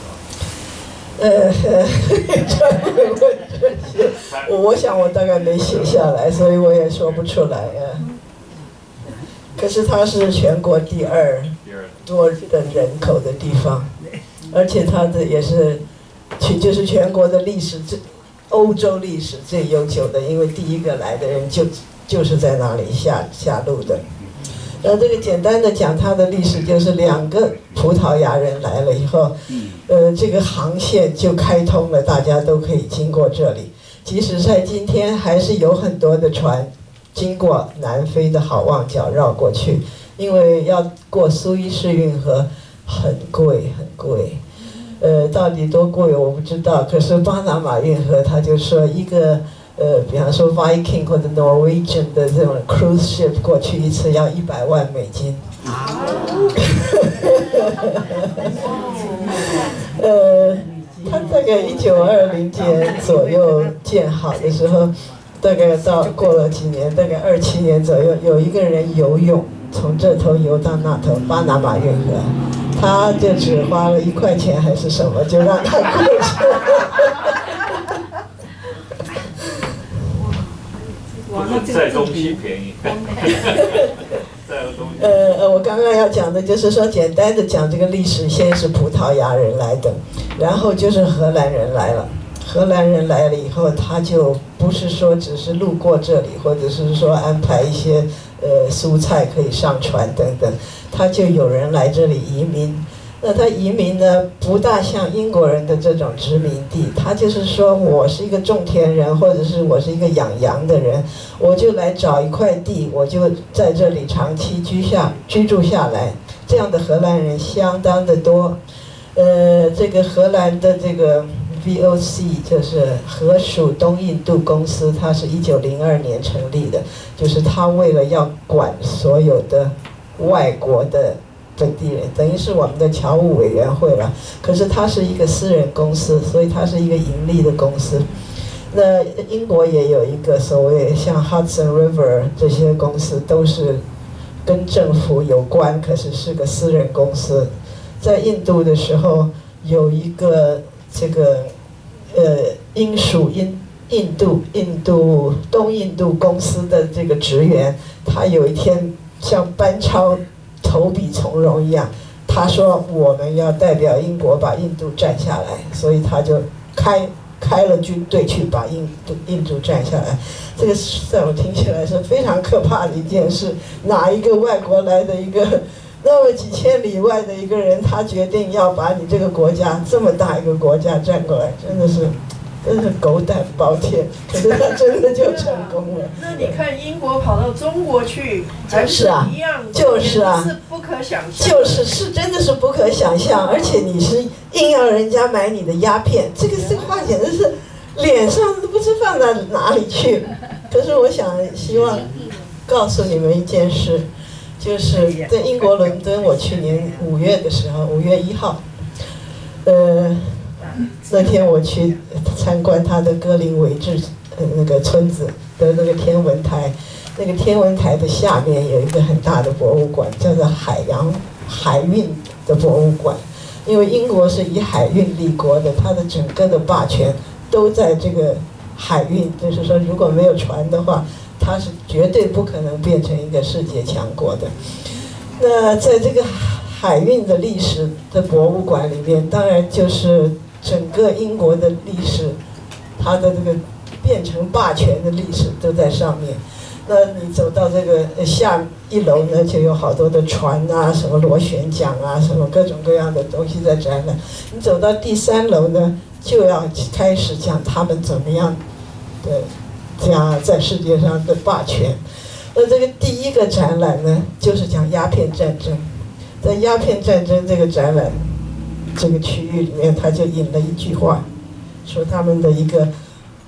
呃，专门问这些，我我想我大概没写下来，所以我也说不出来呀。可是它是全国第二多的人口的地方，而且它的也是，全就是全国的历史最，欧洲历史最悠久的，因为第一个来的人就就是在那里下下路的。呃，这个简单的讲，它的历史就是两个葡萄牙人来了以后，呃，这个航线就开通了，大家都可以经过这里。即使在今天，还是有很多的船经过南非的好望角绕过去，因为要过苏伊士运河很贵很贵，呃，到底多贵我不知道。可是巴拿马运河，他就说一个。呃，比方说 Viking 或者 Norwegian 的这种 cruise ship 过去一次要一百万美金。呃，它大概一九二零年左右建好的时候，大概到过了几年，大概二七年左右，有一个人游泳从这头游到那头巴拿马运河，他就只花了一块钱还是什么，就让他过去了。在东西便宜，呃呃，我刚刚要讲的就是说，简单的讲这个历史，先是葡萄牙人来的，然后就是荷兰人来了。荷兰人来了以后，他就不是说只是路过这里，或者是说安排一些呃蔬菜可以上船等等，他就有人来这里移民。那他移民呢，不大像英国人的这种殖民地，他就是说我是一个种田人，或者是我是一个养羊的人，我就来找一块地，我就在这里长期居下居住下来。这样的荷兰人相当的多。呃，这个荷兰的这个 VOC 就是荷属东印度公司，它是一九零二年成立的，就是他为了要管所有的外国的。本地人等于是我们的侨务委员会了，可是它是一个私人公司，所以它是一个盈利的公司。那英国也有一个所谓像 Hudson River 这些公司，都是跟政府有关，可是是个私人公司。在印度的时候，有一个这个呃英属印印度印度东印度公司的这个职员，他有一天像班超。投笔从戎一样，他说我们要代表英国把印度占下来，所以他就开开了军队去把印度印度占下来。这个在我听起来是非常可怕的一件事。哪一个外国来的一个那么几千里外的一个人，他决定要把你这个国家这么大一个国家占过来，真的是。真是狗胆包天，可是他真的就成功了。那你看，英国跑到中国去，就是啊，一样，就是啊，是不可想象。就是是，真的是不可想象。而且你是硬要人家买你的鸦片，这个这个话简直是脸上都不知放到哪里去。可是我想希望告诉你们一件事，就是在英国伦敦，我去年五月的时候，五月一号，呃。那天我去参观他的格林维治呃那个村子的那个天文台，那个天文台的下面有一个很大的博物馆，叫做海洋海运的博物馆。因为英国是以海运立国的，它的整个的霸权都在这个海运，就是说如果没有船的话，它是绝对不可能变成一个世界强国的。那在这个海运的历史的博物馆里面，当然就是。整个英国的历史，它的这个变成霸权的历史都在上面。那你走到这个下一楼呢，就有好多的船啊，什么螺旋桨啊，什么各种各样的东西在展览。你走到第三楼呢，就要开始讲他们怎么样的讲在世界上的霸权。那这个第一个展览呢，就是讲鸦片战争。在鸦片战争这个展览。这个区域里面，他就引了一句话，说他们的一个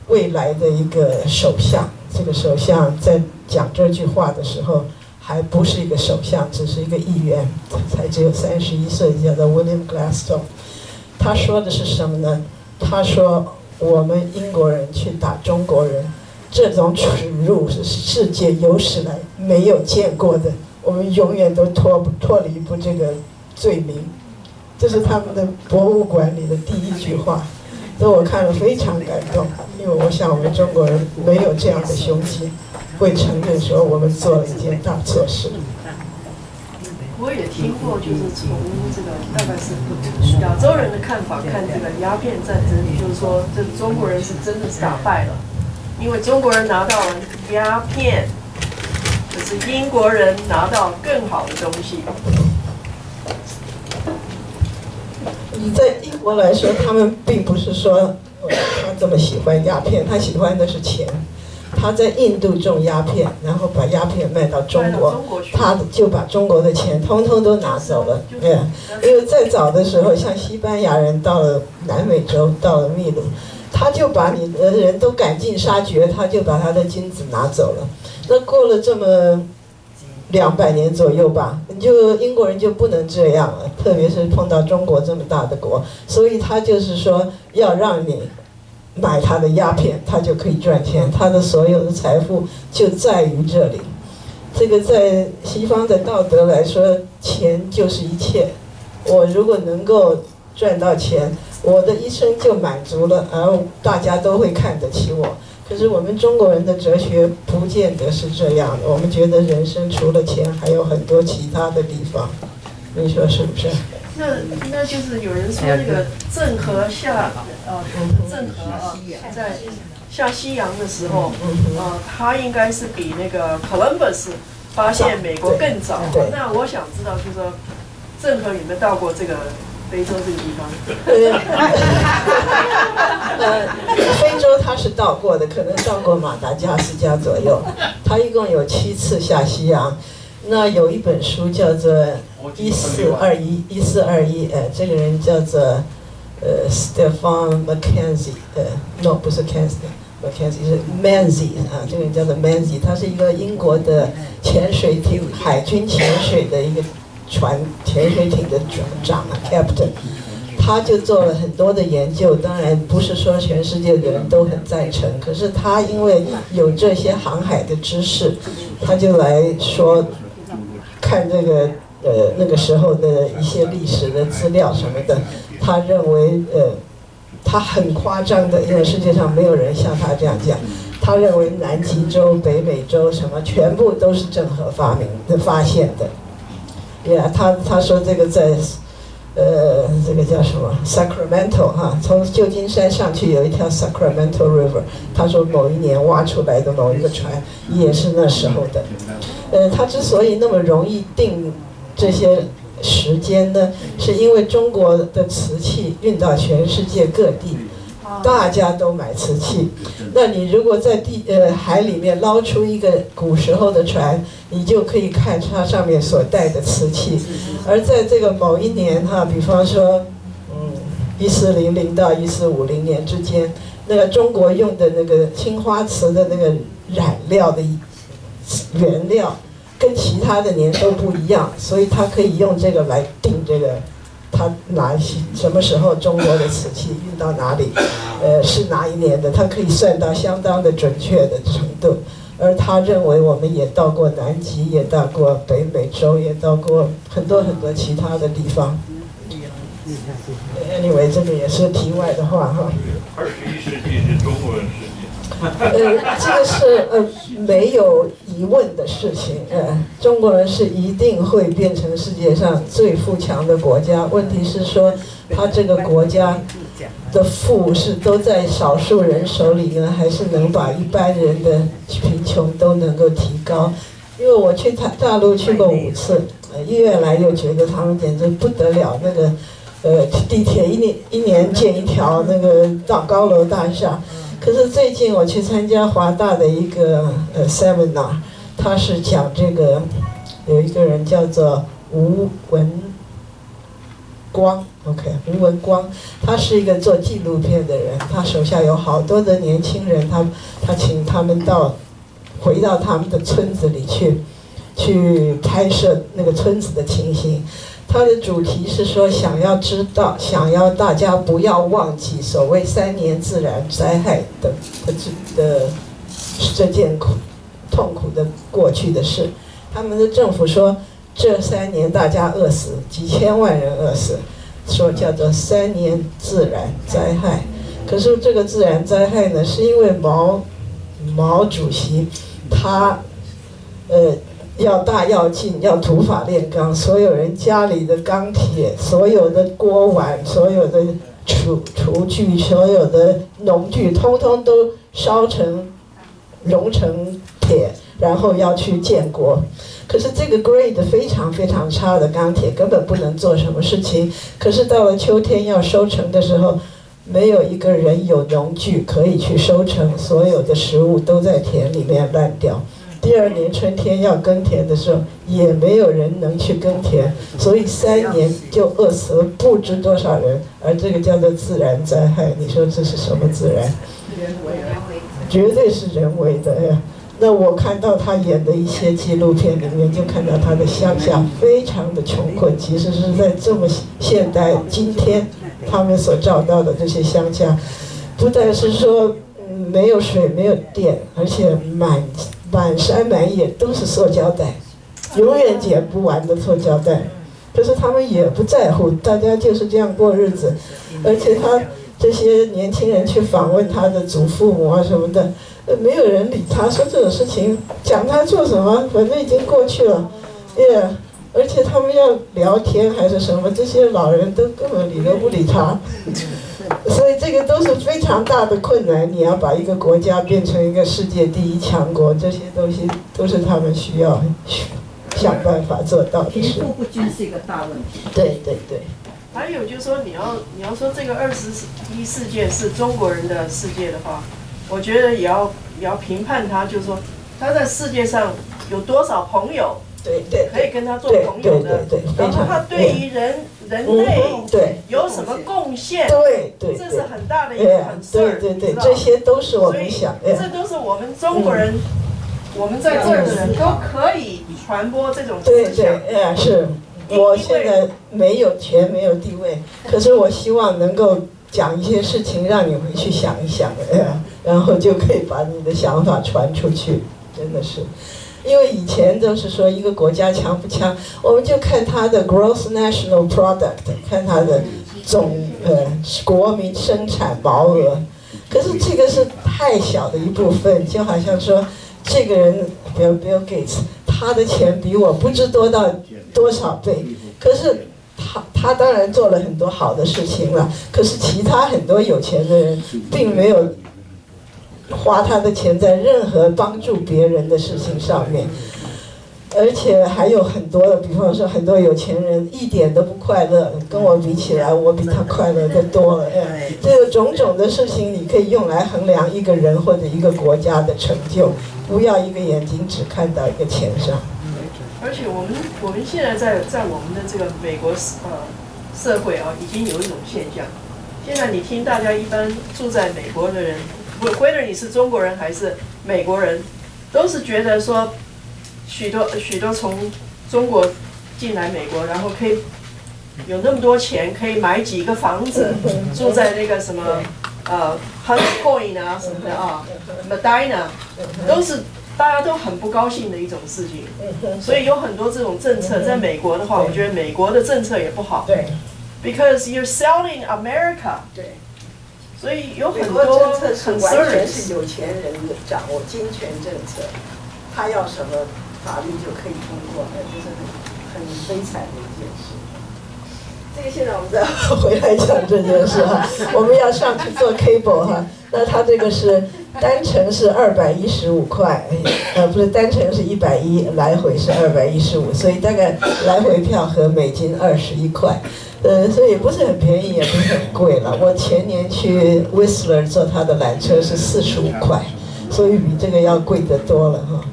未来的一个首相，这个首相在讲这句话的时候，还不是一个首相，只是一个议员，才只有三十一岁，叫做 William Gladstone。他说的是什么呢？他说我们英国人去打中国人，这种耻辱是世界有史来没有见过的，我们永远都脱不脱离不这个罪名。这是他们的博物馆里的第一句话，所以我看了非常感动，因为我想我们中国人没有这样的胸襟，会承认说我们做了一件大错事。我也听过，就是从这个大概是亚洲人的看法看这个鸦片战争，就是说这中国人是真的是打败了，因为中国人拿到了鸦片，可是英国人拿到更好的东西。你在英国来说，他们并不是说他这么喜欢鸦片，他喜欢的是钱。他在印度种鸦片，然后把鸦片卖到中国，他就把中国的钱通通都拿走了。对，因为再早的时候，像西班牙人到了南美洲，到了秘鲁，他就把你的人都赶尽杀绝，他就把他的金子拿走了。那过了这么。两百年左右吧，就英国人就不能这样了，特别是碰到中国这么大的国，所以他就是说要让你买他的鸦片，他就可以赚钱，他的所有的财富就在于这里。这个在西方的道德来说，钱就是一切。我如果能够赚到钱，我的一生就满足了，而大家都会看得起我。可是我们中国人的哲学不见得是这样的，我们觉得人生除了钱还有很多其他的地方，你说是不是？那那就是有人说那个郑和下呃郑和啊在下西洋的时候，呃他应该是比那个 Columbus 发现美国更早。那我想知道就是说郑和有没有到过这个？非洲这个地方，呃，非洲他是到过的，可能到过马达加斯加左右。他一共有七次下西洋。那有一本书叫做《一四二一一四二一》，呃，这个人叫做呃 Stephen Mackenzie，呃，no 不是 Mackenzie，Mackenzie 是 manzie 啊，这个人叫做 manzie 他是一个英国的潜水艇海军潜水的一个。船潜水艇的船长啊，Captain，他就做了很多的研究。当然不是说全世界的人都很赞成，可是他因为有这些航海的知识，他就来说看这个呃那个时候的一些历史的资料什么的。他认为呃他很夸张的，因为世界上没有人像他这样讲。他认为南极洲、北美洲什么全部都是郑和发明的发现的。呀，他他说这个在，呃，这个叫什么 Sacramento 哈，从旧金山上去有一条 Sacramento River，他说某一年挖出来的某一个船也是那时候的。呃，他之所以那么容易定这些时间呢，是因为中国的瓷器运到全世界各地。大家都买瓷器，那你如果在地呃海里面捞出一个古时候的船，你就可以看它上面所带的瓷器。而在这个某一年哈，比方说，嗯，一四零零到一四五零年之间，那个中国用的那个青花瓷的那个染料的原料，跟其他的年都不一样，所以它可以用这个来定这个。他哪些什么时候中国的瓷器运到哪里？呃，是哪一年的？他可以算到相当的准确的程度。而他认为我们也到过南极，也到过北美洲，也到过很多很多其他的地方。Anyway，这个也是题外的话哈。二十一世纪是中国人。呃，这个是呃没有疑问的事情。呃，中国人是一定会变成世界上最富强的国家。问题是说，他这个国家的富是都在少数人手里呢，还是能把一般人的贫穷都能够提高？因为我去大大陆去过五次，呃，越来越觉得他们简直不得了。那个呃地铁一年一年建一条那个大高楼大厦。可是最近我去参加华大的一个呃 seminar，他是讲这个，有一个人叫做吴文光，OK，吴文光，他是一个做纪录片的人，他手下有好多的年轻人，他他请他们到回到他们的村子里去，去拍摄那个村子的情形。它的主题是说，想要知道，想要大家不要忘记所谓三年自然灾害的的这的这件苦痛苦的过去的事。他们的政府说，这三年大家饿死，几千万人饿死，说叫做三年自然灾害。可是这个自然灾害呢，是因为毛毛主席他呃。要大要进，要土法炼钢。所有人家里的钢铁，所有的锅碗，所有的厨厨具，所有的农具，通通都烧成熔成铁，然后要去建国。可是这个 grade 非常非常差的钢铁根本不能做什么事情。可是到了秋天要收成的时候，没有一个人有农具可以去收成，所有的食物都在田里面烂掉。第二年春天要耕田的时候，也没有人能去耕田，所以三年就饿死了不知多少人。而这个叫做自然灾害，你说这是什么自然？绝对是人为的呀。那我看到他演的一些纪录片里面，就看到他的乡下非常的穷困。其实是在这么现代今天，他们所找到的这些乡下，不但是说没有水、没有电，而且满。满山满野都是塑胶袋，永远捡不完的塑胶袋。可是他们也不在乎，大家就是这样过日子。而且他这些年轻人去访问他的祖父母啊什么的，呃，没有人理他，说这种事情讲他做什么，反正已经过去了。耶，而且他们要聊天还是什么，这些老人都根本理都不理他。所以这个都是非常大的困难。你要把一个国家变成一个世界第一强国，这些东西都是他们需要想办法做到的。贫富不均是一个大问题。对对对。还有就是说，你要你要说这个二十一世纪是中国人的世界的话，我觉得也要也要评判他，就是说他在世界上有多少朋友。对对，可以跟他做朋友的，然后他对于人人类对有什么贡献？对对，这是很大的一个很事儿，对对对，这些都是我们想，这都是我们中国人，我们在这儿的人都可以传播这种思想。对对，是，我现在没有权没有地位，可是我希望能够讲一些事情，让你回去想一想，然后就可以把你的想法传出去，真的是。因为以前都是说一个国家强不强，我们就看它的 gross national product，看它的总呃国民生产毛额。可是这个是太小的一部分，就好像说这个人，比如 Bill Gates，他的钱比我不知多到多少倍，可是他他当然做了很多好的事情了，可是其他很多有钱的人并没有花他的钱在任何帮助别人的事情上面。而且还有很多的，比方说很多有钱人一点都不快乐，跟我比起来，我比他快乐的多了。哎，这个种种的事情，你可以用来衡量一个人或者一个国家的成就，不要一个眼睛只看到一个钱上。而且我们我们现在在在我们的这个美国呃社会啊，已经有一种现象。现在你听大家一般住在美国的人，不，whether 你是中国人还是美国人，都是觉得说。许多许多从中国进来美国，然后可以有那么多钱，可以买几个房子，住在那个什么呃 Hunter Point 啊 什么的啊，Medina，都是大家都很不高兴的一种事情。所以有很多这种政策，在美国的话，我觉得美国的政策也不好。对，because you're selling America。对，所以有很多政策是完全是有钱人掌握金钱政策，他要什么？法律就可以通过，那就是很很悲惨的一件事。这个现在我们再回来讲这件事哈，我们要上去做 cable 哈，那他这个是单程是二百一十五块，呃不是单程是一百一，来回是二百一十五，所以大概来回票合美金二十一块，呃所以不是很便宜，也不是很贵了。我前年去 Whistler 坐他的缆车是四十五块，所以比这个要贵得多了哈。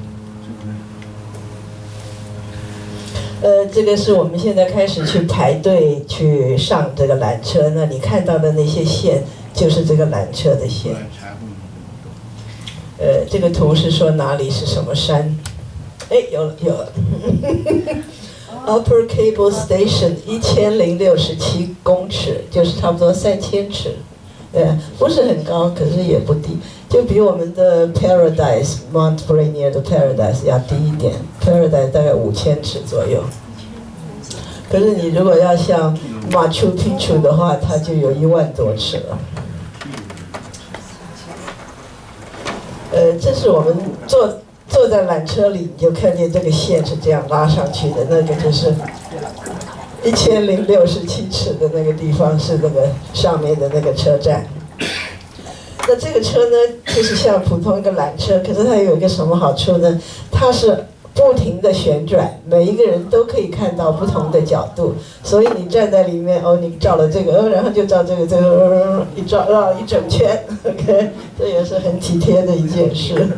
呃，这个是我们现在开始去排队去上这个缆车。那你看到的那些线，就是这个缆车的线。呃，这个图是说哪里是什么山？哎，有了有了。Upper Cable Station 一千零六十七公尺，就是差不多三千尺。对，不是很高，可是也不低，就比我们的 Paradise Mount Rainier 的 Paradise 要低一点，Paradise 大概五千尺左右。可是你如果要像 Machu Picchu 的话，它就有一万多尺了。呃，这是我们做坐在缆车里，你就看见这个线是这样拉上去的，那个就是一千零六十七尺的那个地方是那个上面的那个车站。那这个车呢，就是像普通一个缆车，可是它有一个什么好处呢？它是。不停的旋转，每一个人都可以看到不同的角度，所以你站在里面，哦，你照了这个，哦然后就照这个，这个一照绕一整圈，OK，这也是很体贴的一件事。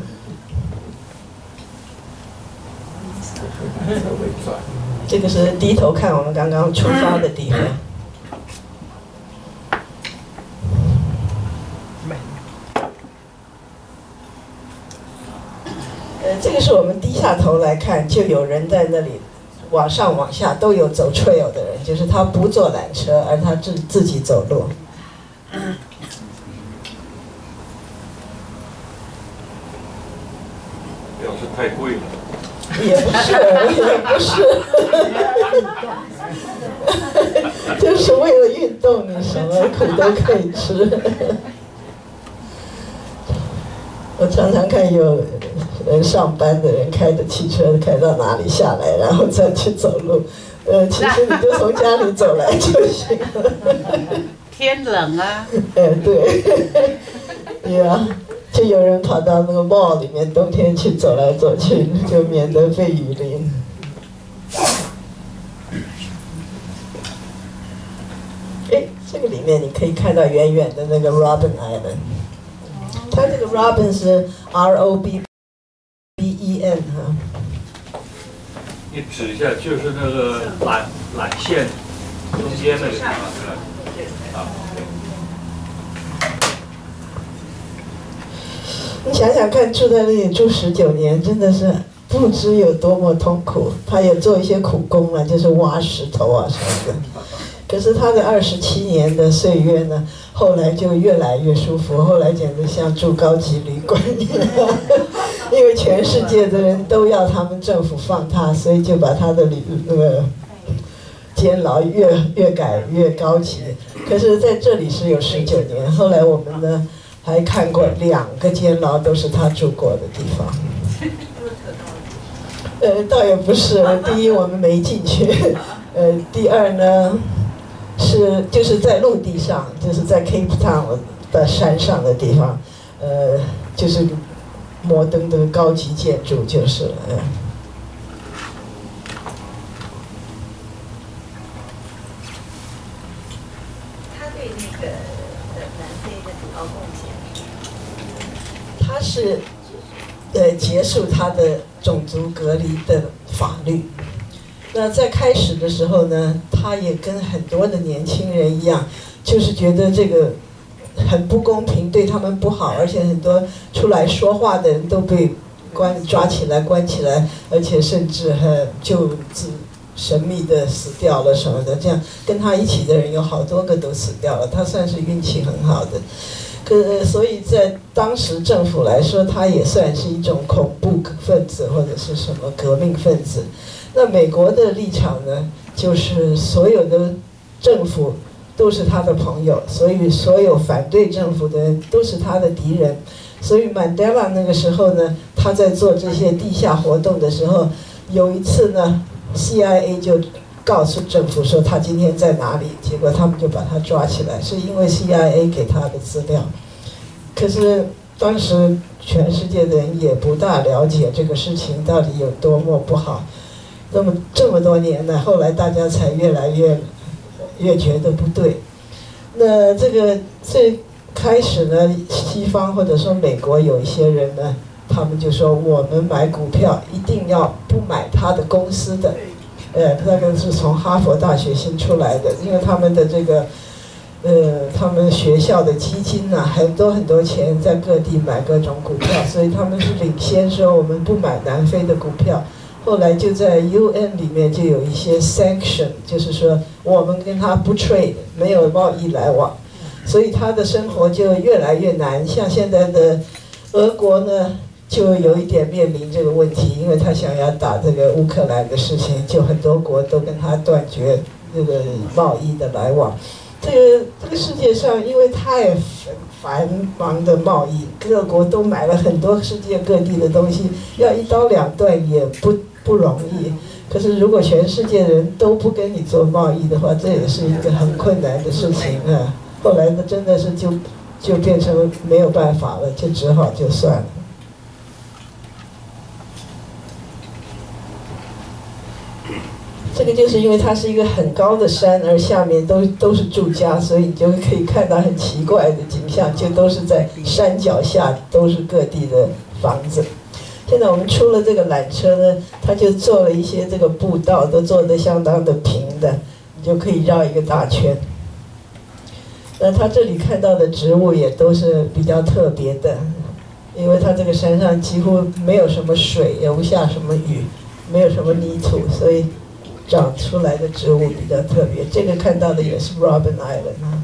这个是低头看我们刚刚出发的地方。这个是我们低下头来看，就有人在那里，往上往下都有走 trail 的人，就是他不坐缆车，而他自自己走路。表示太贵了。也不是，也不是，就是为了运动，你什么苦都可以吃。我常常看有人上班的人开着汽车开到哪里下来，然后再去走路。呃，其实你就从家里走来就行了。天冷啊。哎，对。呀，就有人跑到那个 mall 里面，冬天去走来走去，就免得被雨淋。哎，这个里面你可以看到远远的那个 Robin Island。它这个 Robin 是 R O B B E N 哈。你指一下，就是那个缆缆线中间那个地方是吧？啊。你想想看，住在那里住十九年，真的是不知有多么痛苦。他也做一些苦工啊，就是挖石头啊什么的。可是他的二十七年的岁月呢？后来就越来越舒服，后来简直像住高级旅馆一样，因为全世界的人都要他们政府放他，所以就把他的旅那个监牢越越改越高级。可是在这里是有十九年，后来我们呢还看过两个监牢都是他住过的地方。呃，倒也不是。第一，我们没进去。呃，第二呢，是就是在陆地上，就是在 Cape Town 的山上的地方，呃，就是摩登的高级建筑，就是了。嗯他对那个呃南非的主要贡献，他是呃结束他的种族隔离的法律。那在开始的时候呢，他也跟很多的年轻人一样，就是觉得这个很不公平，对他们不好，而且很多出来说话的人都被关抓起来关起来，而且甚至还就自神秘的死掉了什么的。这样跟他一起的人有好多个都死掉了，他算是运气很好的。可所以在当时政府来说，他也算是一种恐怖分子或者是什么革命分子。那美国的立场呢，就是所有的政府都是他的朋友，所以所有反对政府的人都是他的敌人。所以曼德拉那个时候呢，他在做这些地下活动的时候，有一次呢，CIA 就告诉政府说他今天在哪里，结果他们就把他抓起来，是因为 CIA 给他的资料。可是当时全世界的人也不大了解这个事情到底有多么不好。那么这么多年呢，后来大家才越来越越觉得不对。那这个最开始呢，西方或者说美国有一些人呢，他们就说我们买股票一定要不买他的公司的，呃，那个是从哈佛大学新出来的，因为他们的这个。呃，他们学校的基金呢，很多很多钱在各地买各种股票，所以他们是领先说我们不买南非的股票。后来就在 UN 里面就有一些 sanction，就是说我们跟他不 trade，没有贸易来往，所以他的生活就越来越难。像现在的俄国呢，就有一点面临这个问题，因为他想要打这个乌克兰的事情，就很多国都跟他断绝这个贸易的来往。这个这个世界上，因为太繁繁忙的贸易，各国都买了很多世界各地的东西，要一刀两断也不不容易。可是如果全世界人都不跟你做贸易的话，这也是一个很困难的事情啊。后来呢，真的是就就变成没有办法了，就只好就算了。这个就是因为它是一个很高的山，而下面都都是住家，所以你就可以看到很奇怪的景象，就都是在山脚下，都是各地的房子。现在我们出了这个缆车呢，它就做了一些这个步道，都做得相当的平的，你就可以绕一个大圈。那它这里看到的植物也都是比较特别的，因为它这个山上几乎没有什么水，也不下什么雨，没有什么泥土，所以。长出来的植物比较特别，这个看到的也是 Robin Island 啊。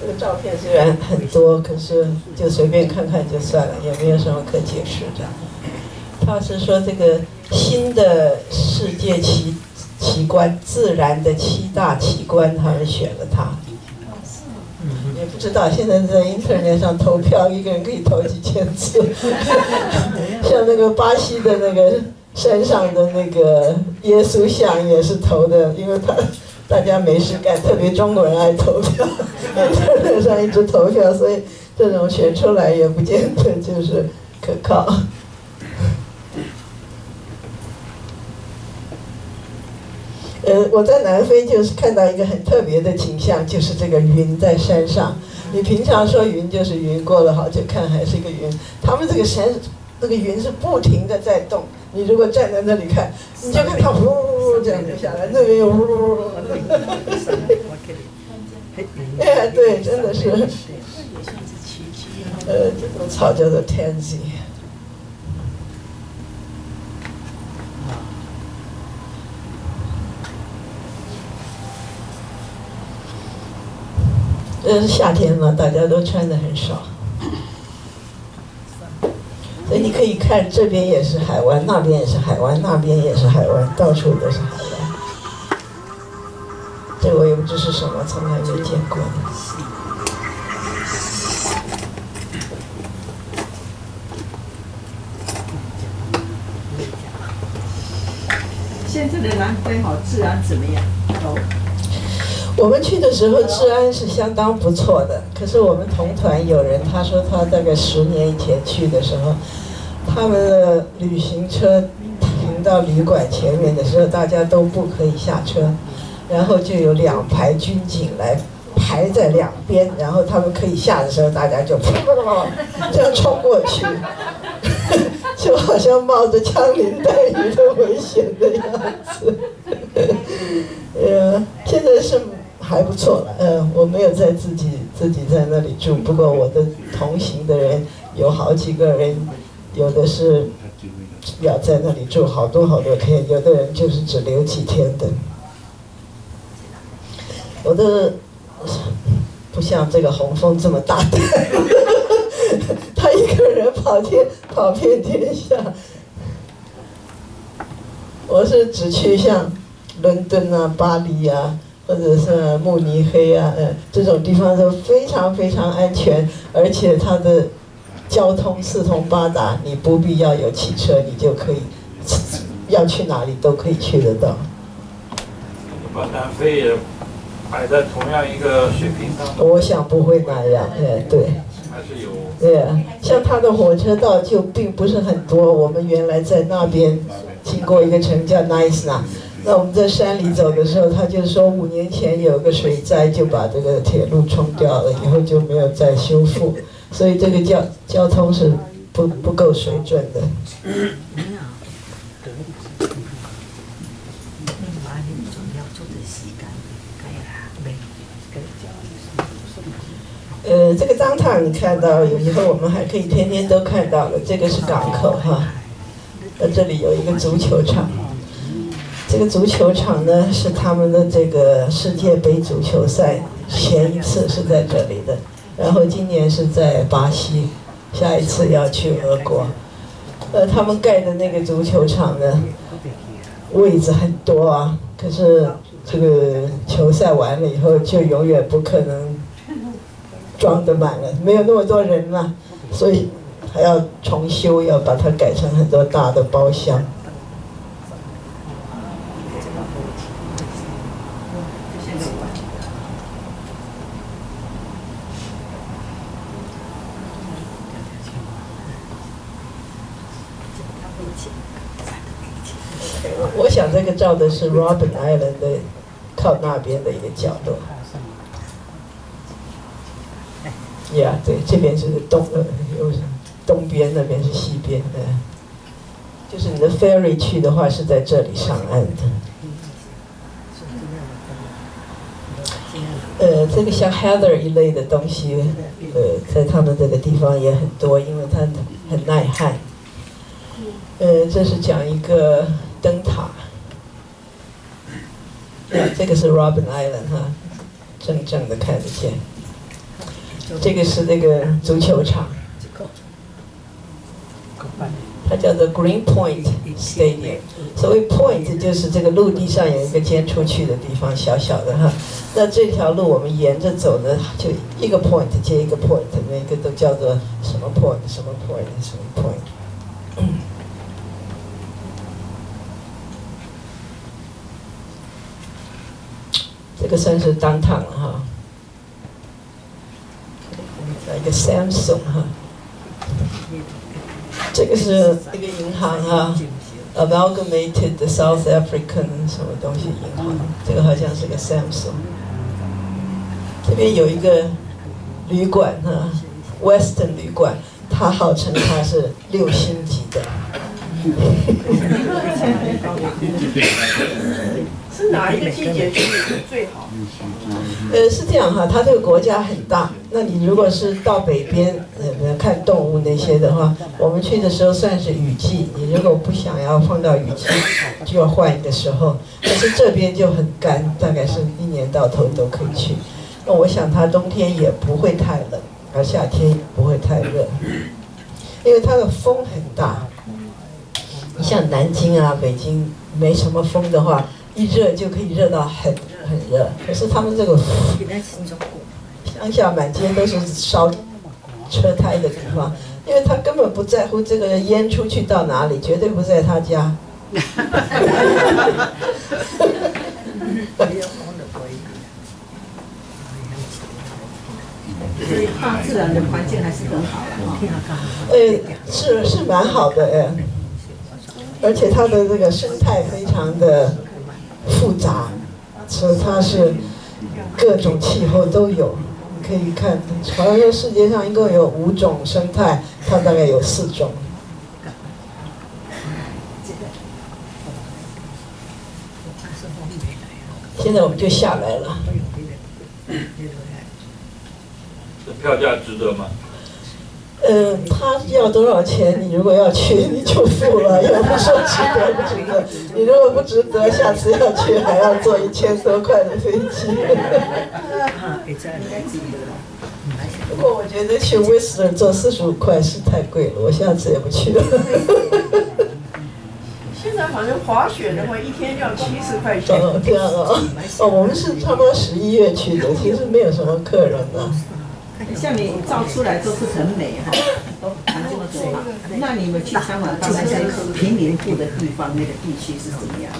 这个照片虽然很多，可是就随便看看就算了，也没有什么可解释的。他是说这个新的世界奇。奇观，自然的七大奇观，他们选了它。也不知道，现在在 Internet 上投票，一个人可以投几千次。像那个巴西的那个山上的那个耶稣像，也是投的，因为他大家没事干，特别中国人爱投票，Internet 上一直投票，所以这种选出来也不见得就是可靠。呃，我在南非就是看到一个很特别的景象，就是这个云在山上。你平常说云就是云，过了好久看还是一个云。他们这个山，那个云是不停的在动。你如果站在那里看，你就看它呜呜这样就下来，那边又呼呼呼。哎，对，真的是。呃，这种草叫做 tansy。这是夏天嘛，大家都穿的很少，所以你可以看这边也是海湾，那边也是海湾，那边也是海湾，到处都是海湾。这我也不知是什么，从来没见过。现在的南非好治安怎么样？都我们去的时候治安是相当不错的，可是我们同团有人他说他大概十年以前去的时候，他们的旅行车停到旅馆前面的时候，大家都不可以下车，然后就有两排军警来排在两边，然后他们可以下的时候，大家就砰砰砰这样冲过去，就好像冒着枪林弹雨的危险的样子。呃，现在是还不错了。呃，我没有在自己自己在那里住，不过我的同行的人有好几个人，有的是要在那里住好多好多天，有的人就是只留几天的。我的不像这个洪峰这么大胆，他一个人跑天跑遍天下。我是只去像伦敦啊、巴黎啊，或者是慕尼黑啊，呃，这种地方都非常非常安全，而且它的交通四通八达，你不必要有汽车，你就可以要去哪里都可以去得到。把南非也摆在同样一个水平上，我想不会那样，哎，对。还是有对啊，像它的火车道就并不是很多。我们原来在那边经过一个城叫 Nice 那，那我们在山里走的时候，他就说五年前有个水灾就把这个铁路冲掉了，以后就没有再修复，所以这个交交通是不不够水准的。呃，这个张趟你看到，以后我们还可以天天都看到了。这个是港口哈，那这里有一个足球场。这个足球场呢是他们的这个世界杯足球赛前一次是在这里的，然后今年是在巴西，下一次要去俄国。呃，他们盖的那个足球场呢，位置很多啊，可是这个球赛完了以后就永远不可能。装得满了，没有那么多人了，所以还要重修，要把它改成很多大的包厢。我想这个照的是 Robin Island 的靠那边的一个角落。呀，对，这边是东呃，有东边，那边是西边，的，就是你的 ferry 去的话是在这里上岸的。呃，这个像 heather 一类的东西，呃，在他们这个地方也很多，因为它很耐旱。呃，这是讲一个灯塔。这个是 Robin Island 哈，正正的看得见。这个是那个足球场，它叫做 Green Point Stadium。所谓 point 就是这个陆地上有一个尖出去的地方，小小的哈。那这条路我们沿着走的，就一个 point 接一个 point，每个都叫做什么 point 什么 point 什么 point。个算是当趟了哈。一个 Samsung 哈，这个是一个银行哈，Amalgamated South African 什么东西银行，这个好像是个 Samsung。这边有一个旅馆哈，Western 旅馆，它号称它是六星级的。是哪一个季节去最好？呃，是这样哈，它这个国家很大。那你如果是到北边，呃，看动物那些的话，我们去的时候算是雨季。你如果不想要碰到雨季，就要换一个时候。但是这边就很干，大概是一年到头都可以去。那我想它冬天也不会太冷，而夏天也不会太热，因为它的风很大。你像南京啊、北京没什么风的话。一热就可以热到很很热。可是他们这个乡下满街都是烧车胎的地方，因为他根本不在乎这个烟出去到哪里，绝对不在他家。所以大自然的环境还是很好的哈。呃，是是蛮好的哎，而且它的这个生态非常的复杂，所以它是各种气候都有。你可以看，好像说世界上一共有五种生态，它大概有四种。现在我们就下来了。这票价值得吗？呃，他要多少钱？你如果要去，你就付了，也不说值得不值得。你如果不值得，下次要去还要坐一千多块的飞机。不过我觉得去威斯勒坐四十五块是太贵了，我下次也不去了。现在好像滑雪的话，一天要七十块钱。哦，这样哦，哦，我们是差不多十一月去的，其实没有什么客人呢。像你照出来都是很美哈，都环境都很好。那你们去参观到那些贫民窟的地方，那个地区是怎么样的？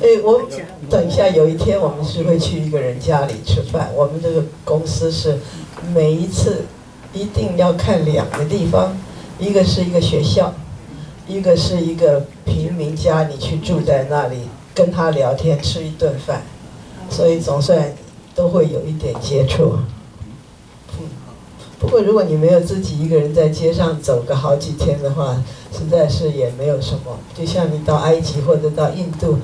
哎，我等一下有一天我们是会去一个人家里吃饭。我们这个公司是每一次一定要看两个地方，一个是一个学校，一个是一个平民家，你去住在那里跟他聊天吃一顿饭，所以总算都会有一点接触。不过，如果你没有自己一个人在街上走个好几天的话，实在是也没有什么。就像你到埃及或者到印度，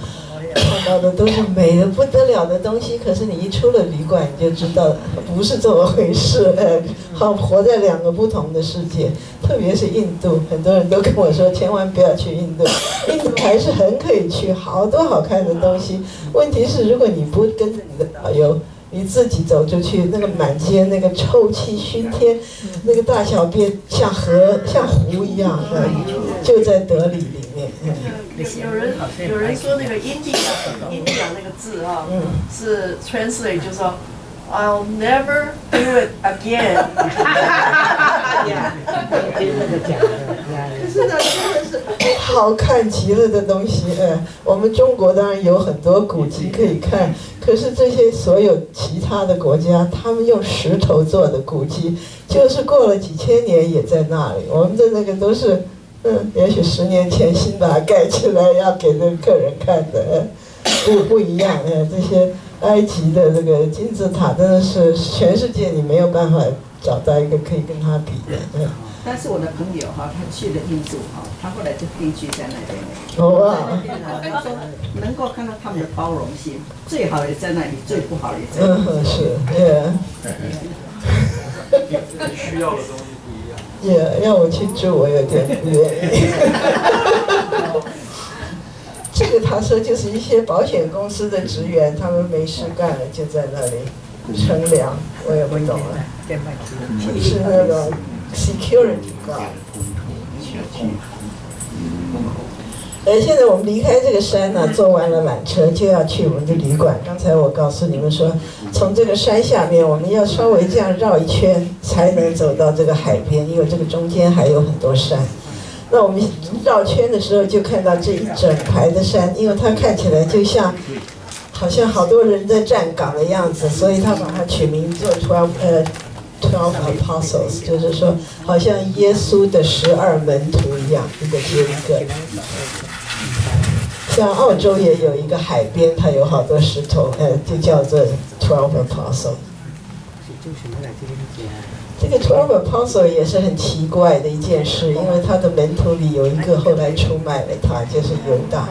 看到的都是美的不得了的东西，可是你一出了旅馆，你就知道不是这么回事。呃，好活在两个不同的世界。特别是印度，很多人都跟我说，千万不要去印度。印度还是很可以去，好多好看的东西。问题是，如果你不跟着你的导游，你自己走出去，那个满街那个臭气熏天，那个大小便像河像湖一样，就在德里里面。有人有人说那个 India，India 那个字啊，是 translate 就说 I'll never do it again。可 是的，真的是好看极了的东西。呃，我们中国当然有很多古迹可以看，可是这些所有其他的国家，他们用石头做的古迹，就是过了几千年也在那里。我们的那个都是，嗯，也许十年前新把它盖起来要给那个客人看的，不不一样。呃，这些埃及的这个金字塔真的是全世界你没有办法找到一个可以跟它比的。嗯。但是我的朋友哈，他去了印度哈，他后来就定居在那边。哦他说能够看到他们的包容心，最好也在那里，最不好也在那里。嗯，是，对。需要的东西不一样。也让我去住，我有点不愿意。这个他说就是一些保险公司的职员，他们没事干了就在那里乘凉，我也不懂了，是那种 security guard。呃，现在我们离开这个山呢，坐完了缆车就要去我们的旅馆。刚才我告诉你们说，从这个山下面，我们要稍微这样绕一圈，才能走到这个海边，因为这个中间还有很多山。那我们绕圈的时候，就看到这一整排的山，因为它看起来就像，好像好多人在站岗的样子，所以他把它取名做 twelve 呃 twelve apostles，就是说，好像耶稣的十二门徒一样，一个接一个。像澳洲也有一个海边，它有好多石头，呃，就叫做 Twelve Apostles。这个 Twelve Apostles 也是很奇怪的一件事，因为他的门徒里有一个后来出卖了他，就是犹大。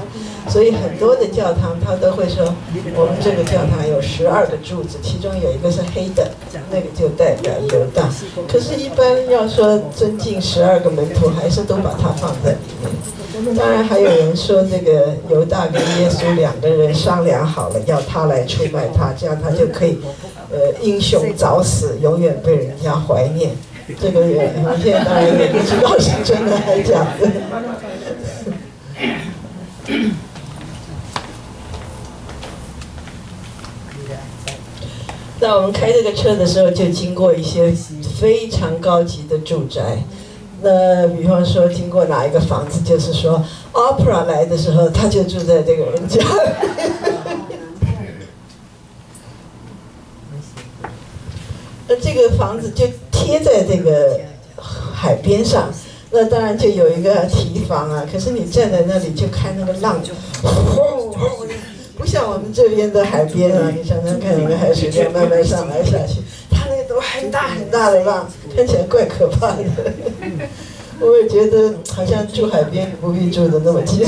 所以很多的教堂他都会说，我们这个教堂有十二个柱子，其中有一个是黑的，那个就代表犹大。可是，一般要说尊敬十二个门徒，还是都把它放在里面。当然，还有人说这个犹大跟耶稣两个人商量好了，要他来出卖他，这样他就可以，呃，英雄早死，永远被人家怀念。这个我现在当然也不知道是真的还是假的。在我们开这个车的时候，就经过一些非常高级的住宅。那比方说，经过哪一个房子，就是说，Opera 来的时候，他就住在这个人家。那这个房子就贴在这个海边上，那当然就有一个提防啊。可是你站在那里就看那个浪，轰轰，不像我们这边的海边啊，你常常看那个海水这样慢慢上来下去，它那个都很大很大的浪，看起来怪可怕的。我也觉得好像住海边不必住的那么近。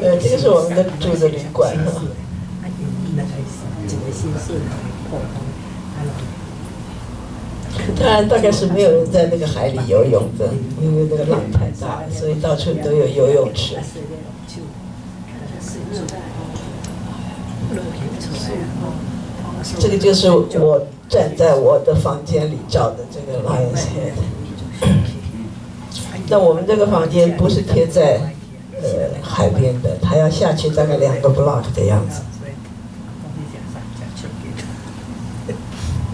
呃，这个是我们的住的旅馆哈。当然，大概是没有人在那个海里游泳的，因为那个浪太大，所以到处都有游泳池。这个就是我站在我的房间里照的这个 Lions Head。那我们这个房间不是贴在呃海边的，它要下去大概两个 block 的样子。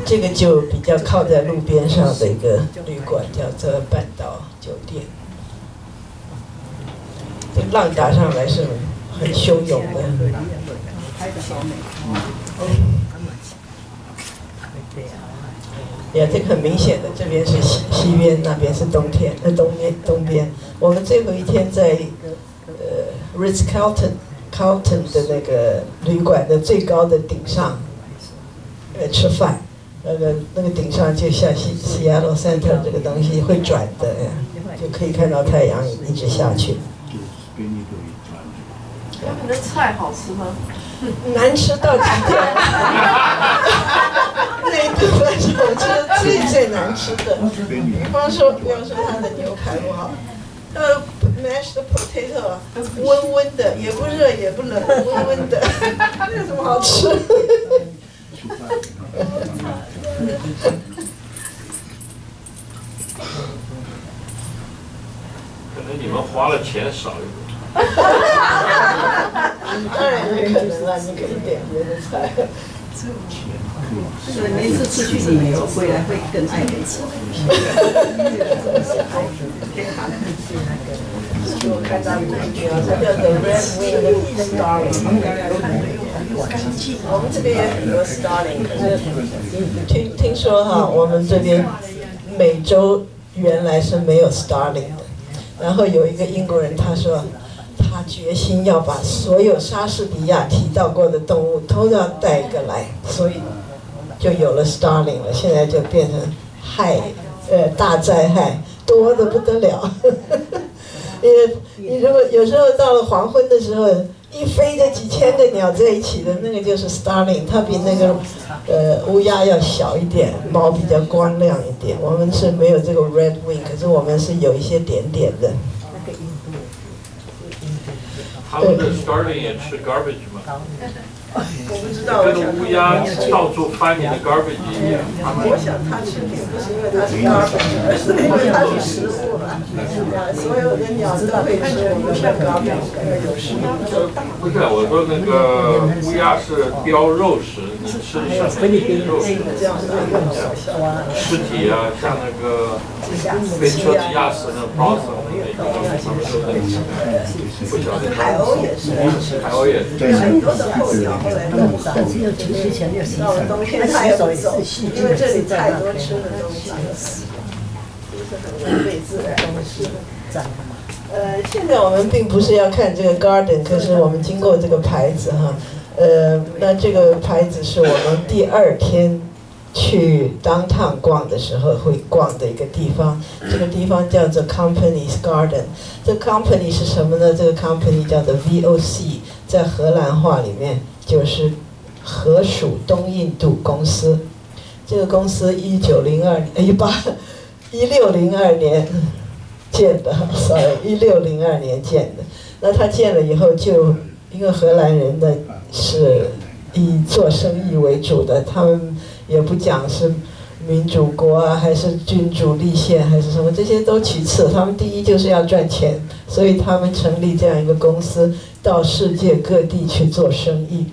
这个就比较靠在路边上的一个旅馆，叫做半岛酒店。浪打上来是很汹涌的。呀，这个很明显的，这边是西西边，那边是冬天，呃，东边东边。我们最后一天在呃 Ritz Carlton Carlton 的那个旅馆的最高的顶上，呃，吃饭。那个那个顶上就像西 Seattle Center 这个东西会转的，就可以看到太阳一直下去。他们的菜好吃吗？难吃到极点。那一顿饭是我吃的最最难吃的。比方说，比方说他的牛排不好，呃，mashed potato 温温的，也不热也不冷，温温的，那有什么好吃？可能你们花了钱少一点。当然有可能了，你可以点别的菜。所以每次出去旅游回来会更爱美食。我看到那个，它叫做 Red Wing Starling。我们这边也很多 Starling，听听说哈，我们这边美洲原来是没有 Starling 的。然后有一个英国人他说，他决心要把所有莎士比亚提到过的动物都要带一个来，所以就有了 Starling 了。现在就变成害，呃，大灾害多的不得了。因为你如果有时候到了黄昏的时候。一飞的几千个鸟在一起的那个就是 starling，它比那个呃乌鸦要小一点，毛比较光亮一点。我们是没有这个 red wing，可是我们是有一些点点的。他们的 starling 也吃 garbage 吗？我不知道，跟乌鸦到处翻你的 garbage 一样。我想它吃并不是因为它是 garbage，而是因为它是食物了。所有的鸟都会吃，不像 garbage 有食物不是，我说那个乌鸦是叼肉食，你吃什么肉食？尸体啊，像那个被车子压死的。不晓得。海鸥也是，海鸥也是。很多的候鸟。后来到到了冬天它也不走，因为这里太多吃的东西了，不是很违背自然。呃，现在我们并不是要看这个 garden，可是我们经过这个牌子哈，呃，那这个牌子是我们第二天去 downtown 逛的时候会逛的一个地方，这个地方叫做 Company's Garden。这 company 是什么呢？这个 company 叫做 VOC，在荷兰话里面。就是荷属东印度公司，这个公司一九零二一八一六零二年建的，sorry，一六零二年建的。那他建了以后，就因为荷兰人呢是以做生意为主的，他们也不讲是民主国啊，还是君主立宪，还是什么，这些都其次。他们第一就是要赚钱，所以他们成立这样一个公司，到世界各地去做生意。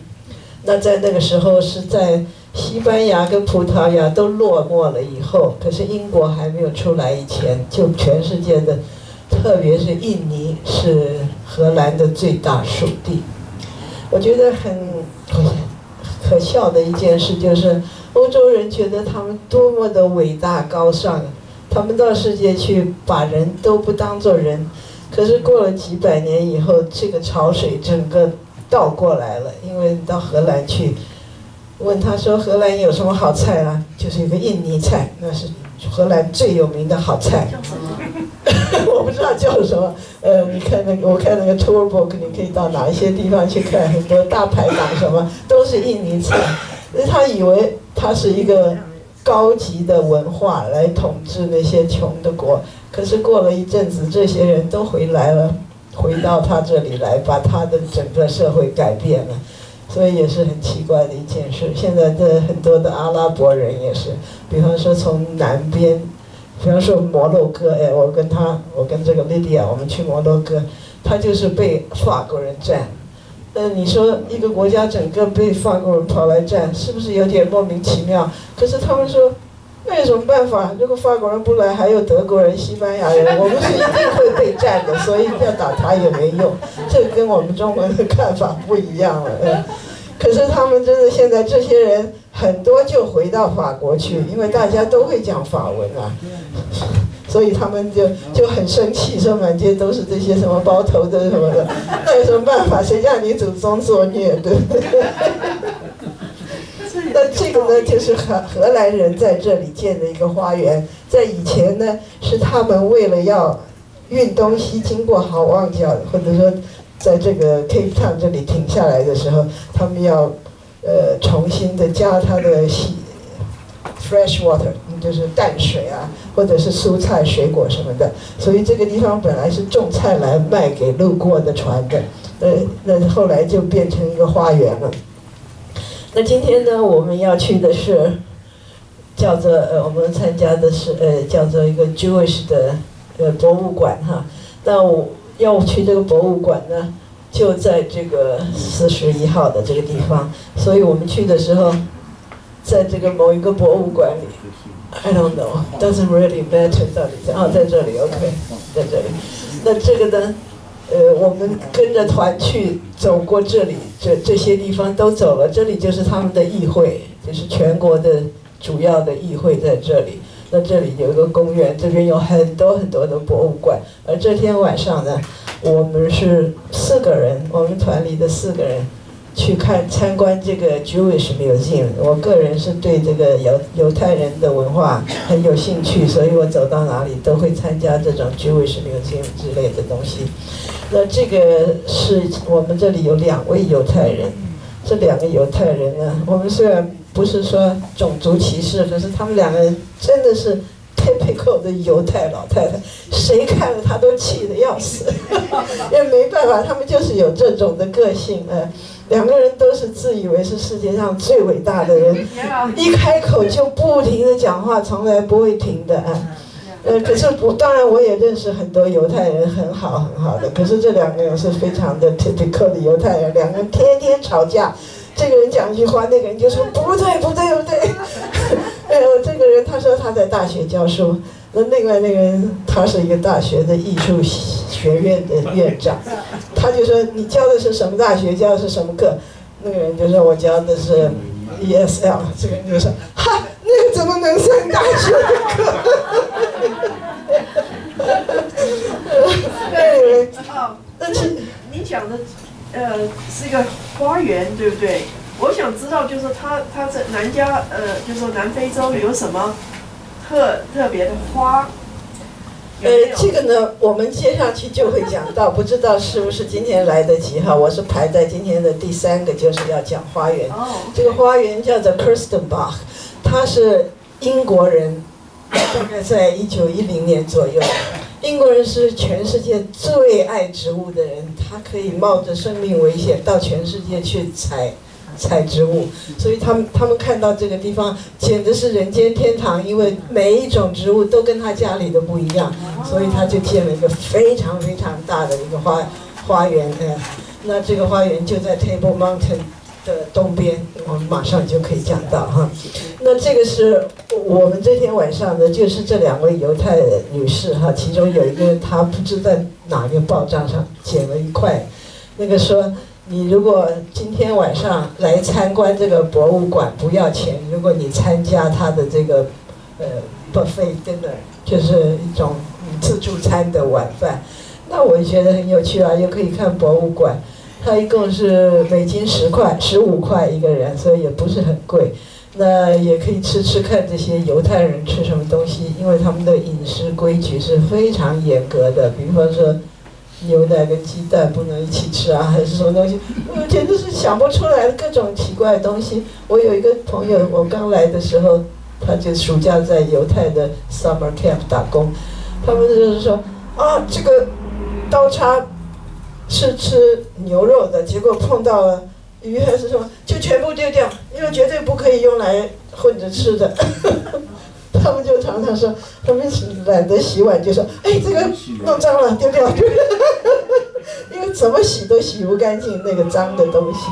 那在那个时候是在西班牙跟葡萄牙都落寞了以后，可是英国还没有出来以前，就全世界的，特别是印尼是荷兰的最大属地。我觉得很可笑的一件事就是，欧洲人觉得他们多么的伟大高尚，他们到世界去把人都不当做人，可是过了几百年以后，这个潮水整个倒过来了，因为到荷兰去，问他说荷兰有什么好菜啊？就是一个印尼菜，那是荷兰最有名的好菜。我不知道叫什么，呃，你看那个，我看那个 tour book，你可以到哪一些地方去看，很多大排档什么都是印尼菜。他以为他是一个高级的文化来统治那些穷的国，可是过了一阵子，这些人都回来了，回到他这里来，把他的整个社会改变了，所以也是很奇怪的一件事。现在的很多的阿拉伯人也是，比方说从南边。比方说摩洛哥，哎，我跟他，我跟这个莉迪亚，我们去摩洛哥，他就是被法国人占。呃，你说一个国家整个被法国人跑来占，是不是有点莫名其妙？可是他们说，那有什么办法？如果法国人不来，还有德国人、西班牙人，我们是一定会被占的，所以要打他也没用。这跟我们中国人的看法不一样了。嗯，可是他们真的现在这些人。很多就回到法国去，因为大家都会讲法文啊，所以他们就就很生气，说满街都是这些什么包头的什么的，那有什么办法？谁叫你祖宗作孽，对不对？那这个呢，就是荷荷兰人在这里建的一个花园，在以前呢，是他们为了要运东西经过好望角，或者说在这个 Cape Town 这里停下来的时候，他们要。呃，重新的加它的 fresh water，就是淡水啊，或者是蔬菜、水果什么的。所以这个地方本来是种菜来卖给路过的船的，呃，那后来就变成一个花园了。那今天呢，我们要去的是叫做呃，我们参加的是呃，叫做一个 Jewish 的呃博物馆哈。那我要去这个博物馆呢？就在这个四十一号的这个地方，所以我们去的时候，在这个某一个博物馆里，I don't know, doesn't really matter 到底在哦，在这里，OK，在这里。那这个呢，呃，我们跟着团去走过这里，这这些地方都走了，这里就是他们的议会，就是全国的主要的议会在这里。那这里有一个公园，这边有很多很多的博物馆，而这天晚上呢。我们是四个人，我们团里的四个人去看参观这个 Jewish Museum。我个人是对这个犹犹太人的文化很有兴趣，所以我走到哪里都会参加这种 Jewish Museum 之类的东西。那这个是我们这里有两位犹太人，这两个犹太人呢，我们虽然不是说种族歧视，可是他们两个人真的是。typical 的犹太老太太，谁看了她都气得要死，也没办法，他们就是有这种的个性。呃，两个人都是自以为是世界上最伟大的人，一开口就不停的讲话，从来不会停的。啊，呃，可是我当然我也认识很多犹太人，很好很好的。可是这两个人是非常的 typical 的犹太人，两个人天天吵架。这个人讲一句话，那个人就说不对不对不对。哎呦，这个人他说他在大学教书，那另外那个人他是一个大学的艺术学院的院长，他就说你教的是什么大学，教的是什么课？那个人就说我教的是 ESL，这个人就说哈，那个怎么能算大学的课？对，哦，但是你讲的。呃，是一个花园，对不对？我想知道，就是他他在南加，呃，就是说南非洲有什么特特别的花？呃，这个呢，我们接下去就会讲到，不知道是不是今天来得及哈？我是排在今天的第三个，就是要讲花园。哦。这个花园叫做 Kirsten Bach，他是英国人，大概在一九一零年左右。英国人是全世界最爱植物的人，他可以冒着生命危险到全世界去采采植物，所以他们他们看到这个地方简直是人间天堂，因为每一种植物都跟他家里的不一样，所以他就建了一个非常非常大的一个花花园。呃，那这个花园就在 Table Mountain 的东边，我们马上就可以讲到哈。那这个是我们这天晚上的，就是这两位犹太女士哈，其中有一个她不知在哪个报账上捡了一块，那个说你如果今天晚上来参观这个博物馆不要钱，如果你参加他的这个呃 buffet dinner，就是一种自助餐的晚饭，那我觉得很有趣啊，又可以看博物馆。它一共是每斤十块、十五块一个人，所以也不是很贵。那也可以吃吃看这些犹太人吃什么东西，因为他们的饮食规矩是非常严格的。比方说，牛奶跟鸡蛋不能一起吃啊，还是什么东西，我简直是想不出来的各种奇怪的东西。我有一个朋友，我刚来的时候，他就暑假在犹太的 summer camp 打工，他们就是说啊，这个刀叉。是吃牛肉的，结果碰到了鱼还是什么，就全部丢掉，因为绝对不可以用来混着吃的。他们就常常说，他们懒得洗碗，就说：“哎，这个弄脏了，丢掉。”因为怎么洗都洗不干净那个脏的东西。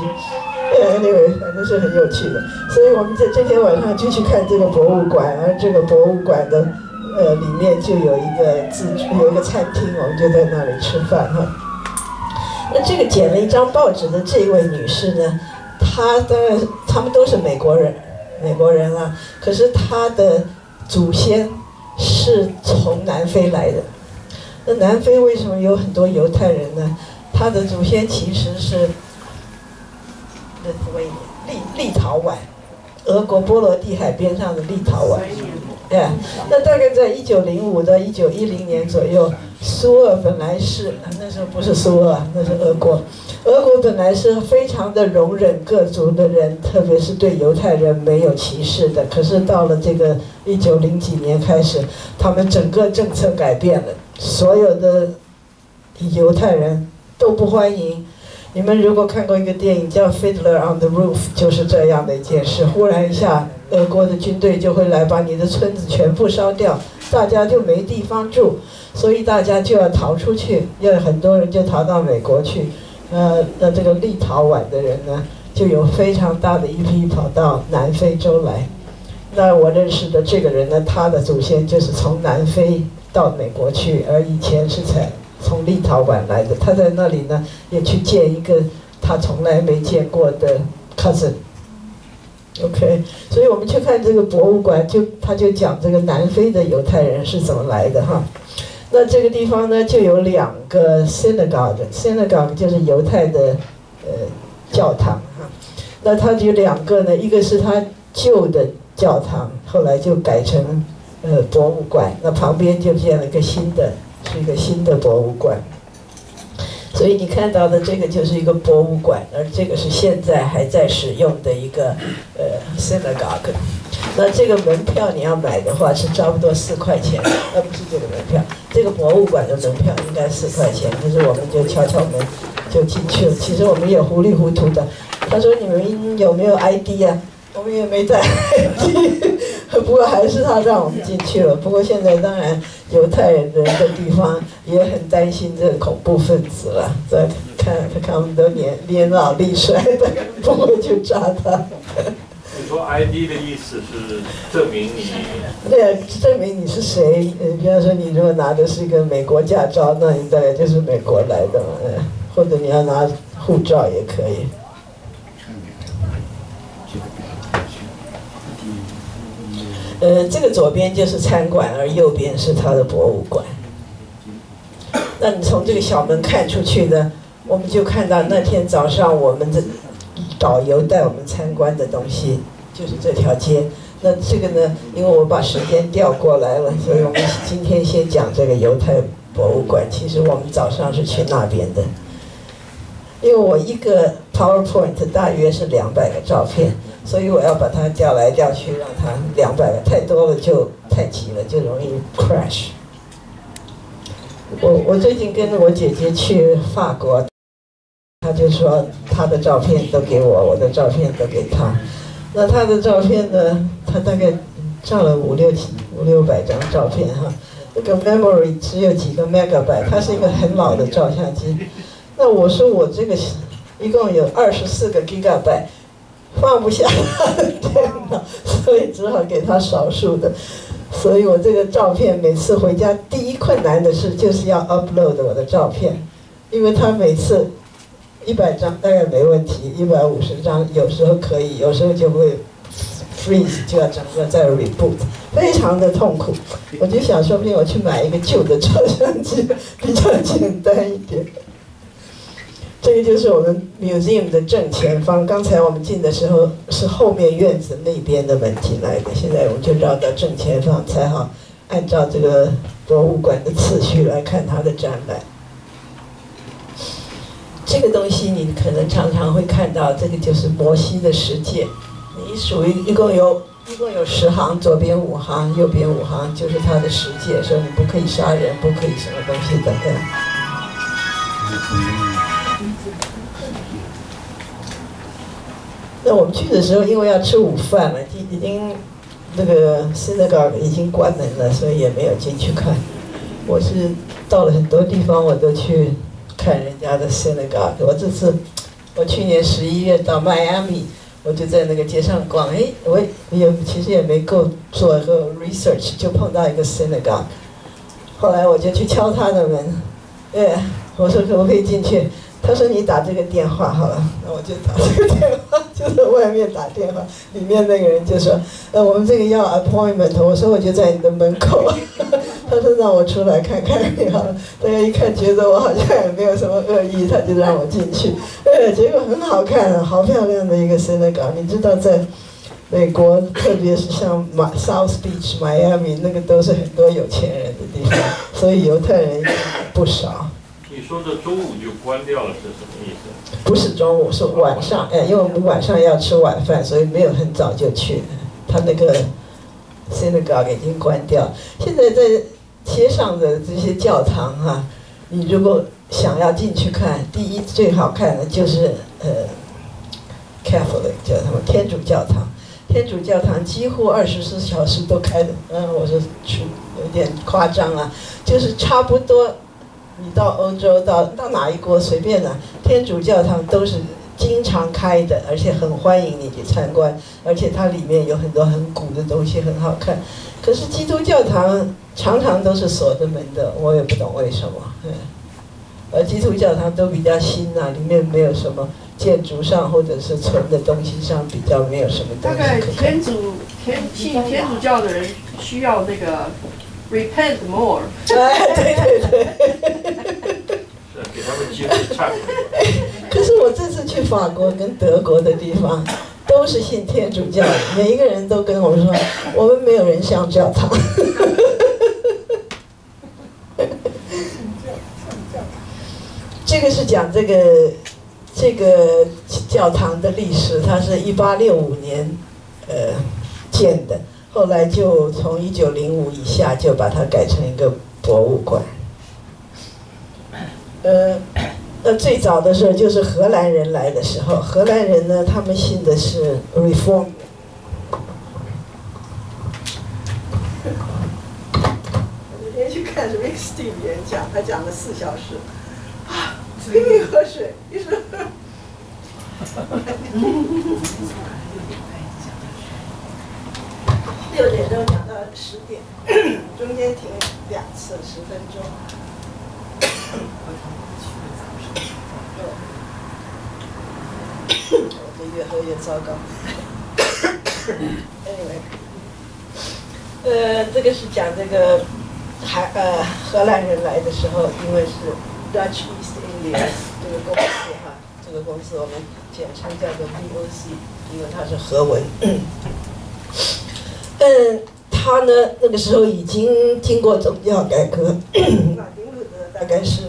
呃，那个反正是很有趣的，所以我们在这天晚上就去看这个博物馆，而这个博物馆的呃里面就有一个自有一个餐厅，我们就在那里吃饭哈。那这个捡了一张报纸的这位女士呢，她当然他们都是美国人，美国人啊。可是她的祖先是从南非来的。那南非为什么有很多犹太人呢？他的祖先其实是立立陶宛，俄国波罗的海边上的立陶宛。对，那大概在一九零五到一九一零年左右，苏俄本来是那时候不是苏俄，那是俄国。俄国本来是非常的容忍各族的人，特别是对犹太人没有歧视的。可是到了这个一九零几年开始，他们整个政策改变了，所有的犹太人都不欢迎。你们如果看过一个电影叫《Fiddler on the Roof》，就是这样的一件事。忽然一下，俄国的军队就会来把你的村子全部烧掉，大家就没地方住，所以大家就要逃出去。要很多人就逃到美国去。呃，那这个立陶宛的人呢，就有非常大的一批跑到南非洲来。那我认识的这个人呢，他的祖先就是从南非到美国去，而以前是在。从立陶宛来的，他在那里呢，也去见一个他从来没见过的 cousin。OK，所以我们去看这个博物馆，就他就讲这个南非的犹太人是怎么来的哈。那这个地方呢，就有两个 synagogue，synagogue 就是犹太的呃教堂哈。那它有两个呢，一个是它旧的教堂，后来就改成呃博物馆，那旁边就建了一个新的。是一个新的博物馆，所以你看到的这个就是一个博物馆，而这个是现在还在使用的一个呃 synagogue。那这个门票你要买的话是差不多四块钱，而不是这个门票。这个博物馆的门票应该四块钱，可是我们就敲敲门就进去了。其实我们也糊里糊涂的。他说：“你们有没有 ID 啊？”我们也没带 ID，不过还是他让我们进去了。不过现在当然。犹太人的地方也很担心这个恐怖分子了，在看看他们都年年老力衰的，不会去抓他。你说 ID 的意思是证明你？对，证明你是谁。呃，比方说你如果拿的是一个美国驾照，那你大概就是美国来的嘛。嗯，或者你要拿护照也可以。呃，这个左边就是餐馆，而右边是他的博物馆。那你从这个小门看出去呢，我们就看到那天早上我们的导游带我们参观的东西，就是这条街。那这个呢，因为我把时间调过来了，所以我们今天先讲这个犹太博物馆。其实我们早上是去那边的，因为我一个 PowerPoint 大约是两百个照片。所以我要把它调来调去，让它两百个太多了就太急了，就容易 crash。我我最近跟着我姐姐去法国，就说他的照片都给我，我的照片都给他。那他的照片呢？他大概照了五六五六百张照片哈，那个 memory 只有几个 megabyte，它是一个很老的照相机。那我说我这个一共有二十四个 gigabyte。放不下他的电脑，所以只好给他少数的。所以我这个照片每次回家第一困难的事就是要 upload 我的照片，因为他每次一百张大概没问题，一百五十张有时候可以，有时候就会 freeze 就要整个再 reboot，非常的痛苦。我就想说不定我去买一个旧的照相机，比较简单一点。这个就是我们 museum 的正前方。刚才我们进的时候是后面院子那边的门进来的，现在我们就绕到正前方才好，按照这个博物馆的次序来看它的展览。这个东西你可能常常会看到，这个就是摩西的十诫。你属于一共有一共有十行，左边五行，右边五行，就是他的十诫，说你不可以杀人，不可以什么东西等等。那我们去的时候，因为要吃午饭了，已已经那个圣殿搞已经关门了，所以也没有进去看。我是到了很多地方，我都去看人家的 synagogue。我这次我去年十一月到迈阿密，我就在那个街上逛，哎，我也其实也没够做个 research，就碰到一个 synagogue。后来我就去敲他的门，哎，我说可不可以进去？他说你打这个电话好了，那我就打这个电话，就在外面打电话。里面那个人就说：“呃，我们这个要 appointment。”我说：“我就在你的门口。”他说：“让我出来看看然后。”大家一看，觉得我好像也没有什么恶意，他就让我进去。呃，结果很好看，好漂亮的一个 synagogue。你知道，在美国，特别是像马 South Beach、Miami，那个都是很多有钱人的地方，所以犹太人不少。你说这中午就关掉了是什么意思？不是中午，是晚上。哎，因为我们晚上要吃晚饭，所以没有很早就去。他那个 synagogue 已经关掉。现在在街上的这些教堂哈，你如果想要进去看，第一最好看的就是呃 Catholic 叫什么天主教堂。天主教堂几乎二十四小时都开的。嗯，我说出有点夸张啊，就是差不多。你到欧洲，到到哪一国随便的，天主教堂都是经常开的，而且很欢迎你去参观，而且它里面有很多很古的东西，很好看。可是基督教堂常常都是锁着门的，我也不懂为什么。嗯，而基督教堂都比较新呐，里面没有什么建筑上或者是存的东西上比较没有什么东西。大概天主天信天主教的人需要那个。Repent more。哎，对对对。是给他们机会忏悔。可是我这次去法国跟德国的地方，都是信天主教，每一个人都跟我们说，我们没有人上教堂。这个是讲这个这个教堂的历史，它是一八六五年呃建的。后来就从一九零五以下就把它改成一个博物馆。呃，那最早的时候就是荷兰人来的时候，荷兰人呢，他们信的是 Reform。那天去看 Rick Steve 演讲，他讲了四小时，啊，拼命喝水，一直。六点钟讲到十点，中间停两次十分钟。我这越喝越糟糕。Anyway，呃，这个是讲这个海呃荷兰人来的时候，因为是 Dutch East India 这个公司哈，这个公司我们简称叫做 VOC，因为它是荷文。嗯，他呢，那个时候已经经过宗教改革，大概是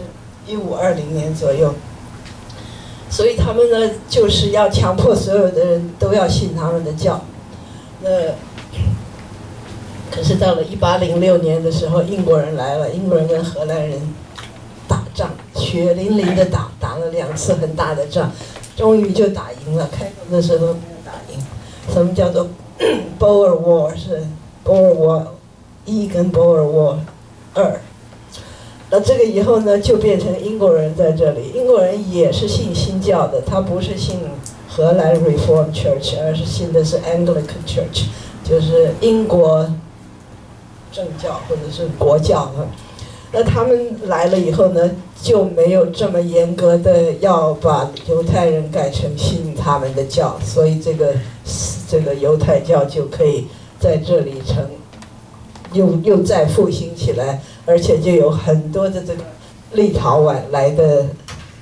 一五二零年左右，所以他们呢就是要强迫所有的人都要信他们的教。那可是到了一八零六年的时候，英国人来了，英国人跟荷兰人打仗，血淋淋的打，打了两次很大的仗，终于就打赢了。开头的时候没有打赢，什么叫做？Boer War 是 Boer War 一跟 Boer War 二，那这个以后呢，就变成英国人在这里。英国人也是信新教的，他不是信荷兰 Reform Church，而是信的是 Anglican Church，就是英国正教或者是国教啊。那他们来了以后呢，就没有这么严格的要把犹太人改成信他们的教，所以这个这个犹太教就可以在这里成又又再复兴起来。而且就有很多的这个立陶宛来的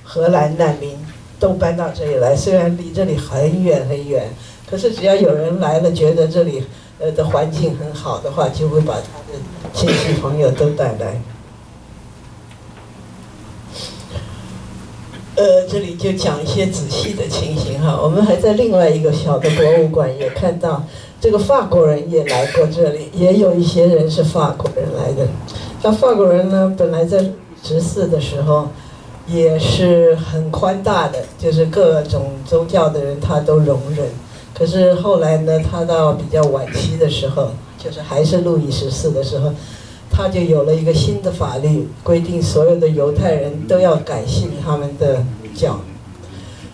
荷兰难民都搬到这里来，虽然离这里很远很远，可是只要有人来了，觉得这里呃的环境很好的话，就会把他的亲戚朋友都带来。呃，这里就讲一些仔细的情形哈。我们还在另外一个小的博物馆也看到，这个法国人也来过这里，也有一些人是法国人来的。那法国人呢，本来在十四的时候也是很宽大的，就是各种宗教的人他都容忍。可是后来呢，他到比较晚期的时候，就是还是路易十四的时候，他就有了一个新的法律，规定所有的犹太人都要改信他们的教。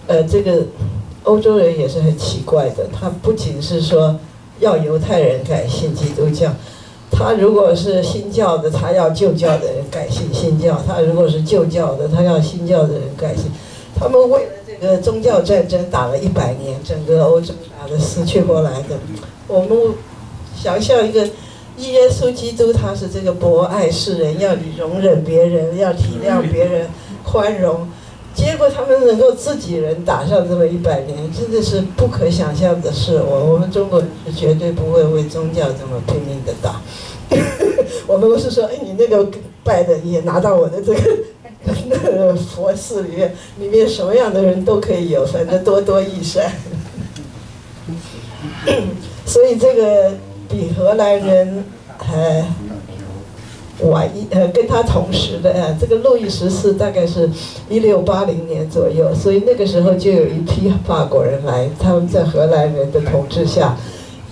呃，这个欧洲人也是很奇怪的，他不仅是说要犹太人改信基督教。他如果是新教的，他要旧教的人改信新教；他如果是旧教的，他要新教的人改信。他们为了这个宗教战争打了一百年，整个欧洲打得死去活来的。我们想象一个耶稣基督，他是这个博爱世人，要你容忍别人，要体谅别人，宽容。结果他们能够自己人打上这么一百年，真的是不可想象的事。我我们中国是绝对不会为宗教这么拼命的打。我们不是说，哎，你那个拜的也拿到我的这个那 个佛寺里面，里面什么样的人都可以有，反正多多益善。所以这个比荷兰人还。晚一呃，跟他同时的啊，这个路易十四大概是一六八零年左右，所以那个时候就有一批法国人来，他们在荷兰人的统治下，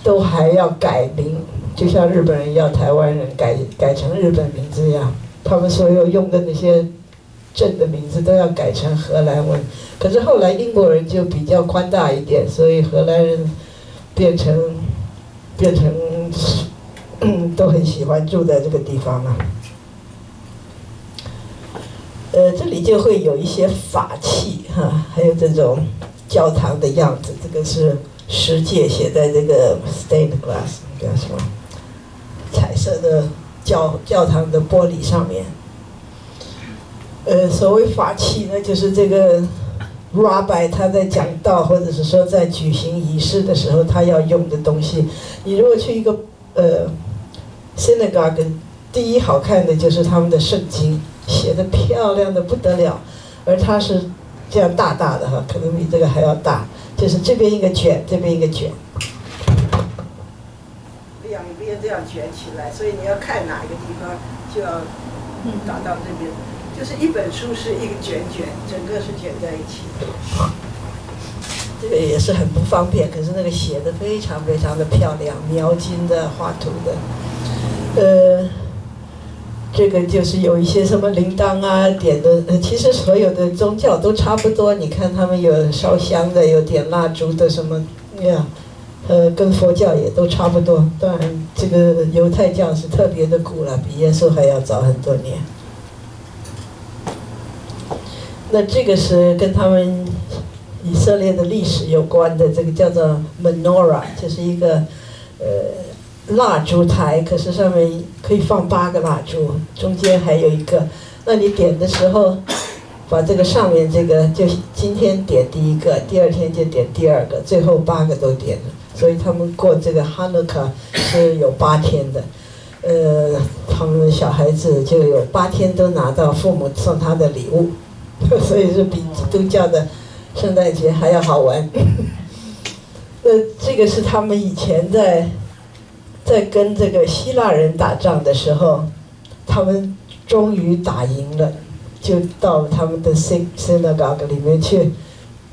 都还要改名，就像日本人要台湾人改改成日本名字一样，他们所有用的那些镇的名字都要改成荷兰文。可是后来英国人就比较宽大一点，所以荷兰人变成变成。都很喜欢住在这个地方嘛。呃，这里就会有一些法器哈，还有这种教堂的样子。这个是石界写在这个 stained glass，叫什么？彩色的教教堂的玻璃上面。呃，所谓法器呢，就是这个 rabbi 他在讲道或者是说在举行仪式的时候他要用的东西。你如果去一个呃。Synagogue 第一好看的就是他们的圣经，写的漂亮的不得了，而它是这样大大的哈，可能比这个还要大，就是这边一个卷，这边一个卷，两边这样卷起来，所以你要看哪一个地方就要打到这边，就是一本书是一个卷卷，整个是卷在一起的，这个也是很不方便，可是那个写的非常非常的漂亮，描金的、画图的。呃，这个就是有一些什么铃铛啊点的，其实所有的宗教都差不多。你看他们有烧香的，有点蜡烛的，什么呀，呃，跟佛教也都差不多。当然，这个犹太教是特别的古了，比耶稣还要早很多年。那这个是跟他们以色列的历史有关的，这个叫做 Menora，就是一个呃。蜡烛台，可是上面可以放八个蜡烛，中间还有一个。那你点的时候，把这个上面这个就今天点第一个，第二天就点第二个，最后八个都点了。所以他们过这个哈努卡是有八天的，呃，他们小孩子就有八天都拿到父母送他的礼物，所以是比基督教的圣诞节还要好玩。那这个是他们以前在。在跟这个希腊人打仗的时候，他们终于打赢了，就到他们的 syn synagogue 里面去，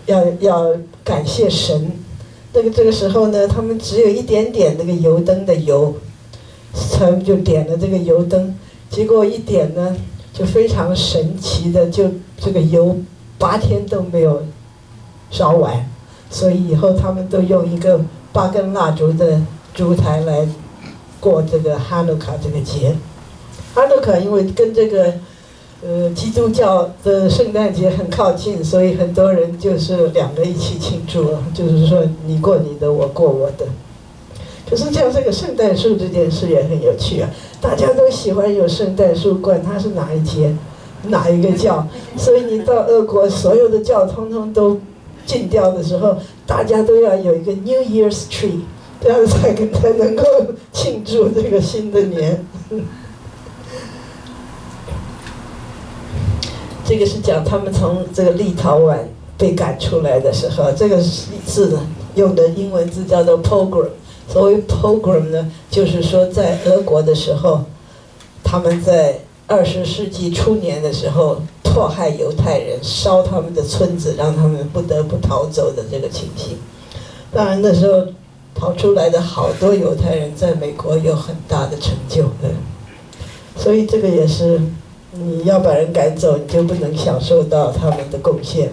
要要感谢神。那个这个时候呢，他们只有一点点那个油灯的油，他们就点了这个油灯，结果一点呢，就非常神奇的，就这个油八天都没有烧完，所以以后他们都用一个八根蜡烛的烛台来过这个哈努卡这个节。哈努卡因为跟这个呃基督教的圣诞节很靠近，所以很多人就是两个一起庆祝，就是说你过你的，我过我的。可是像这个圣诞树这件事也很有趣啊，大家都喜欢有圣诞树，管它是哪一节、哪一个教。所以你到俄国，所有的教通通都禁掉的时候，大家都要有一个 New Year's tree，这样才才能够庆祝这个新的年。这个是讲他们从这个立陶宛被赶出来的时候，这个字呢用的英文字叫做 pogrom。所谓 pogrom 呢，就是说在俄国的时候，他们在二十世纪初年的时候迫害犹太人，烧他们的村子，让他们不得不逃走的这个情形。当然那时候跑出来的好多犹太人在美国有很大的成就的，所以这个也是你要把人赶走，你就不能享受到他们的贡献了。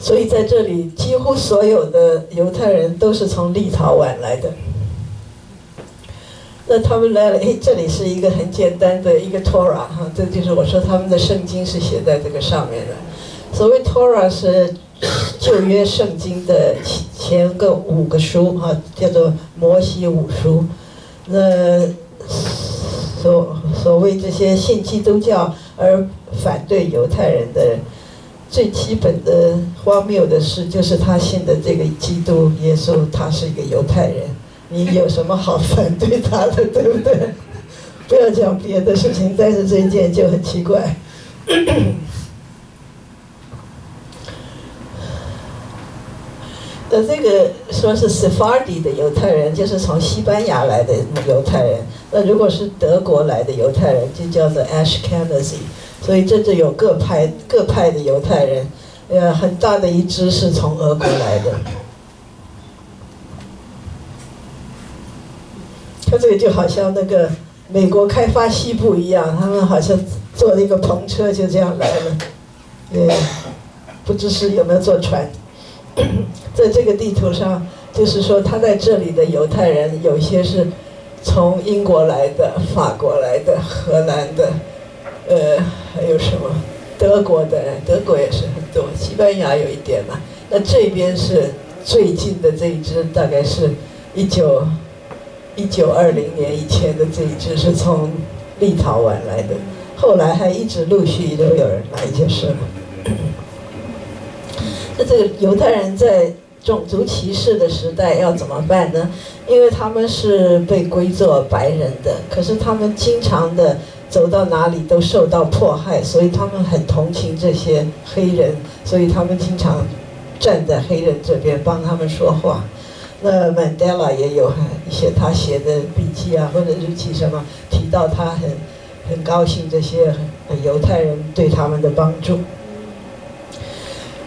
所以在这里，几乎所有的犹太人都是从立陶宛来的。那他们来了，哎，这里是一个很简单的一个 Torah 哈，这就是我说他们的圣经是写在这个上面的。所谓 Torah 是旧约圣经的前前个五个书哈，叫做摩西五书。那所所谓这些信基督教而反对犹太人的。最基本的荒谬的事，就是他信的这个基督耶稣，他是一个犹太人，你有什么好反对他的，对不对？不要讲别的事情，但是这一件就很奇怪。那这个说是 Sephardi 的犹太人，就是从西班牙来的犹太人。那如果是德国来的犹太人，就叫做 Ashkenazi。所以这就有各派各派的犹太人，呃，很大的一支是从俄国来的。他这个就好像那个美国开发西部一样，他们好像坐了一个篷车就这样来了，对，不知是有没有坐船。在这个地图上，就是说他在这里的犹太人，有些是从英国来的、法国来的、荷兰的。呃，还有什么？德国的，德国也是很多，西班牙有一点嘛。那这边是最近的这一支，大概是一九一九二零年以前的这一支是从立陶宛来的，后来还一直陆续都有人来就是了。那这个犹太人在种族歧视的时代要怎么办呢？因为他们是被归作白人的，可是他们经常的。走到哪里都受到迫害，所以他们很同情这些黑人，所以他们经常站在黑人这边帮他们说话。那曼德拉也有一些他写的笔记啊，或者日记什么，提到他很很高兴这些犹太人对他们的帮助。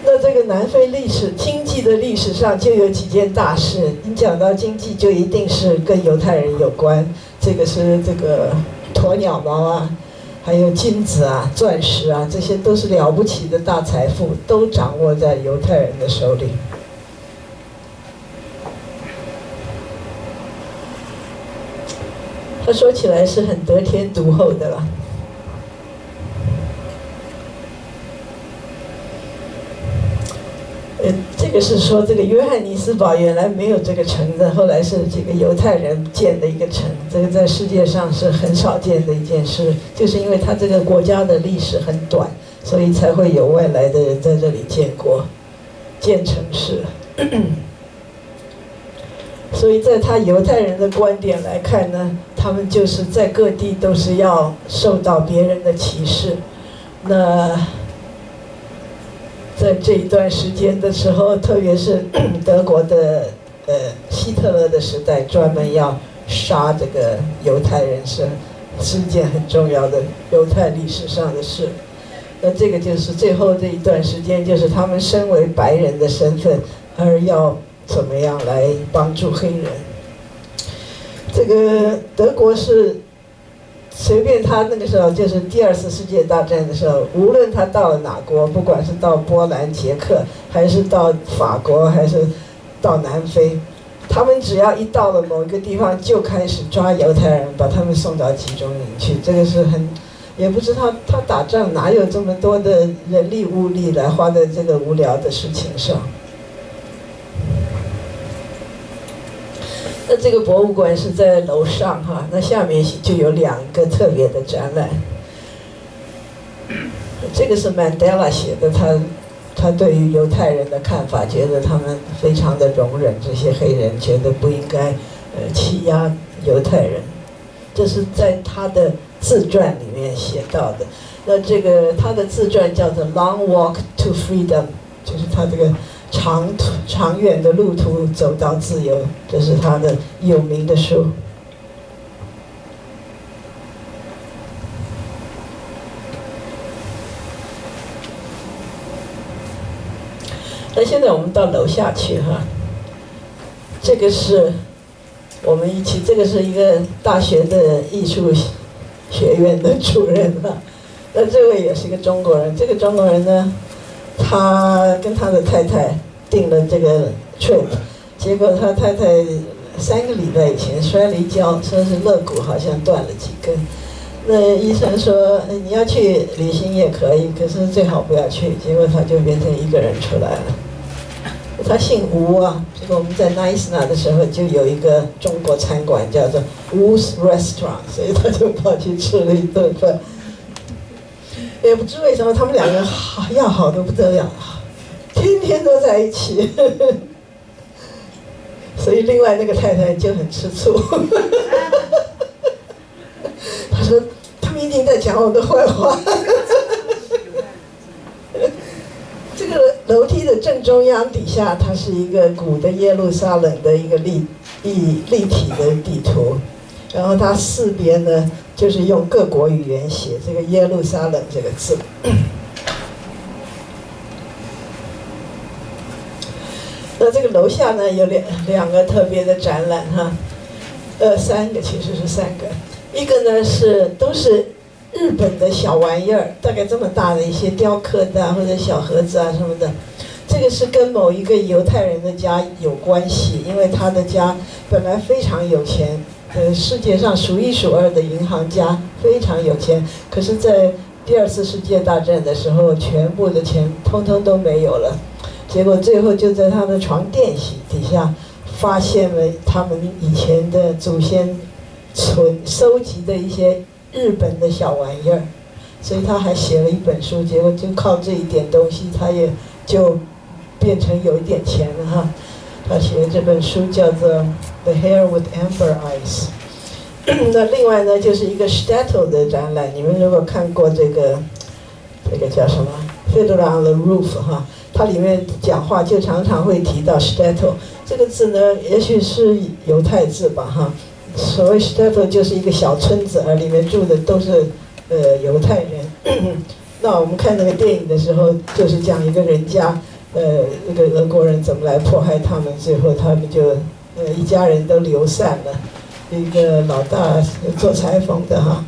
那这个南非历史经济的历史上就有几件大事，你讲到经济就一定是跟犹太人有关，这个是这个。鸵鸟毛啊，还有金子啊、钻石啊，这些都是了不起的大财富，都掌握在犹太人的手里。他说起来是很得天独厚的了。这个是说，这个约翰尼斯堡原来没有这个城的，后来是这个犹太人建的一个城。这个在世界上是很少见的一件事，就是因为它这个国家的历史很短，所以才会有外来的人在这里建国、建城市。所以在他犹太人的观点来看呢，他们就是在各地都是要受到别人的歧视。那。在这一段时间的时候，特别是 德国的呃希特勒的时代，专门要杀这个犹太人，是是一件很重要的犹太历史上的事。那这个就是最后这一段时间，就是他们身为白人的身份，而要怎么样来帮助黑人。这个德国是随便他那个时候就是第二次世界大战的时候，无论他到了哪国，不管是到波兰、捷克，还是到法国，还是到南非，他们只要一到了某一个地方，就开始抓犹太人，把他们送到集中营去。这个是很，也不知道他打仗哪有这么多的人力物力来花在这个无聊的事情上。那这个博物馆是在楼上哈，那下面就有两个特别的展览。这个是曼德拉写的，他他对于犹太人的看法，觉得他们非常的容忍这些黑人，觉得不应该呃欺压犹太人。这是在他的自传里面写到的。那这个他的自传叫做《Long Walk to Freedom》，就是他这个。长途长远的路途走到自由，这是他的有名的书。那现在我们到楼下去哈，这个是我们一起，这个是一个大学的艺术学院的主任哈，那这位也是一个中国人，这个中国人呢。他跟他的太太订了这个 trip，结果他太太三个礼拜以前摔了一跤，说是肋骨好像断了几根。那医生说你要去旅行也可以，可是最好不要去。结果他就变成一个人出来了。他姓吴啊，这个我们在 Nice 那的时候就有一个中国餐馆叫做 Wu's Restaurant，所以他就跑去吃了一顿饭。也不知为什么，他们两个好要好的不得了，天天都在一起，所以另外那个太太就很吃醋。他说：“他们一定在讲我的坏话。”这个楼梯的正中央底下，它是一个古的耶路撒冷的一个立立立体的地图，然后它四边呢。就是用各国语言写这个耶路撒冷这个字。那这个楼下呢有两两个特别的展览哈，呃，三个其实是三个，一个呢是都是日本的小玩意儿，大概这么大的一些雕刻的或者小盒子啊什么的，这个是跟某一个犹太人的家有关系，因为他的家本来非常有钱。呃，世界上数一数二的银行家非常有钱，可是，在第二次世界大战的时候，全部的钱通通都没有了。结果最后就在他的床垫底下，发现了他们以前的祖先存收集的一些日本的小玩意儿，所以他还写了一本书。结果就靠这一点东西，他也就变成有一点钱了哈。他写的这本书叫做《The Hair with Amber Eyes》。那另外呢，就是一个 Stato 的展览。你们如果看过这个，这个叫什么《Fiddler on the Roof》哈，它里面讲话就常常会提到 Stato 这个字呢，也许是犹太字吧哈。所谓 Stato 就是一个小村子，而里面住的都是呃犹太人。那我们看那个电影的时候，就是讲一个人家。呃，那个俄国人怎么来迫害他们？最后他们就，呃，一家人都流散了。一个老大做裁缝的哈，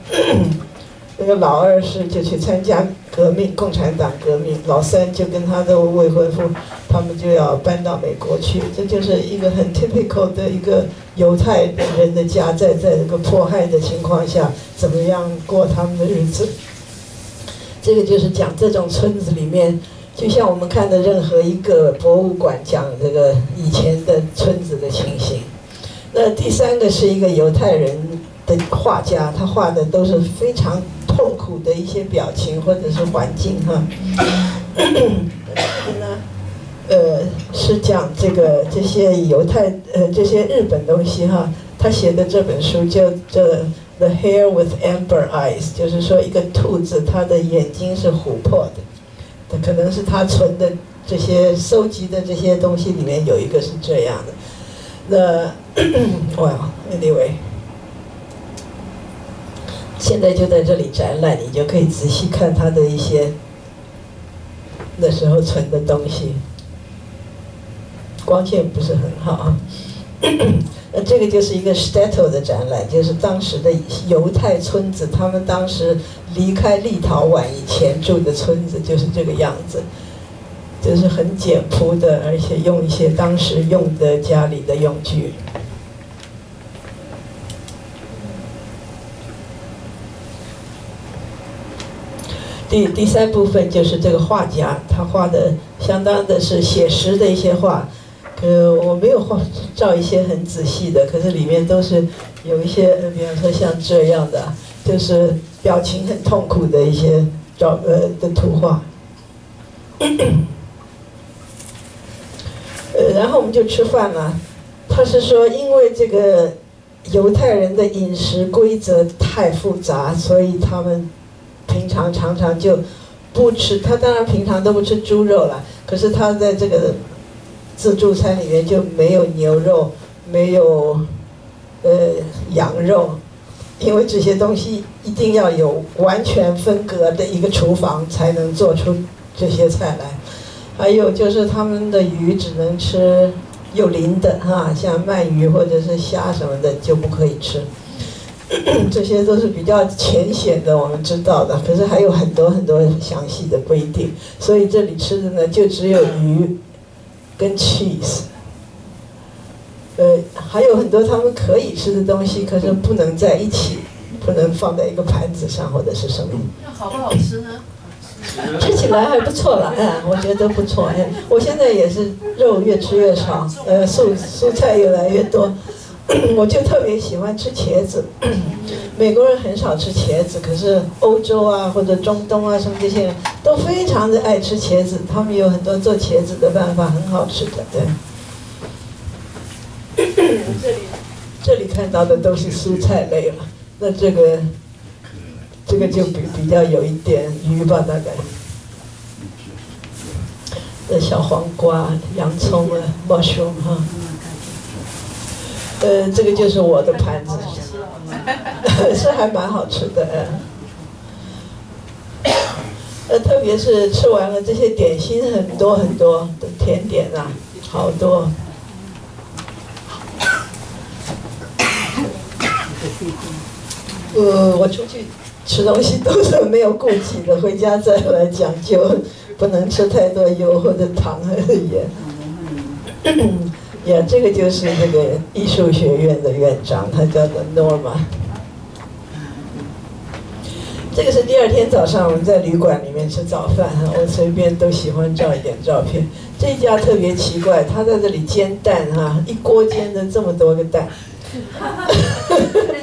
那个老二是就去参加革命，共产党革命。老三就跟他的未婚夫，他们就要搬到美国去。这就是一个很 typical 的一个犹太人的家，在在这个迫害的情况下，怎么样过他们的日子？这个就是讲这种村子里面。就像我们看的任何一个博物馆讲这个以前的村子的情形，那第三个是一个犹太人的画家，他画的都是非常痛苦的一些表情或者是环境哈。那，呃，是讲这个这些犹太呃这些日本东西哈，他写的这本书叫做《The Hair with Amber Eyes》，就是说一个兔子它的眼睛是琥珀的。它可能是他存的这些收集的这些东西里面有一个是这样的。那，Well，anyway，现在就在这里展览，你就可以仔细看他的一些那时候存的东西。光线不是很好啊。那，这个就是一个 Stato 的展览，就是当时的犹太村子，他们当时离开立陶宛以前住的村子就是这个样子，就是很简朴的，而且用一些当时用的家里的用具。第第三部分就是这个画家，他画的相当的是写实的一些画，呃，我没有画照一些很仔细的，可是里面都是有一些，比方说像这样的，就是表情很痛苦的一些照呃的图画。呃，然后我们就吃饭了。他是说，因为这个犹太人的饮食规则太复杂，所以他们。平常常常就不吃，他当然平常都不吃猪肉了。可是他在这个自助餐里面就没有牛肉，没有呃羊肉，因为这些东西一定要有完全分隔的一个厨房才能做出这些菜来。还有就是他们的鱼只能吃有鳞的哈，像鳗鱼或者是虾什么的就不可以吃。这些都是比较浅显的，我们知道的。可是还有很多很多详细的规定，所以这里吃的呢，就只有鱼跟 cheese。呃，还有很多他们可以吃的东西，可是不能在一起，不能放在一个盘子上或者是什么。那好不好吃呢？吃起来还不错了，哎，我觉得不错。哎，我现在也是肉越吃越少，呃，素蔬菜越来越多。我就特别喜欢吃茄子，美国人很少吃茄子，可是欧洲啊或者中东啊什么这些人都非常的爱吃茄子，他们有很多做茄子的办法，很好吃的。对，这里这里看到的都是蔬菜类了，那这个这个就比比较有一点鱼吧，大概。那小黄瓜、洋葱啊，mushroom 哈。呃，这个就是我的盘子，是还蛮好吃的，呃，特别是吃完了这些点心，很多很多的甜点啊，好多。呃，我出去吃东西都是没有顾忌的，回家再来讲究，不能吃太多油或者糖和盐。呀，这个就是这个艺术学院的院长，他叫做 Norma。这个是第二天早上我们在旅馆里面吃早饭哈，我随便都喜欢照一点照片。这家特别奇怪，他在这里煎蛋哈，一锅煎的这么多个蛋。哈哈哈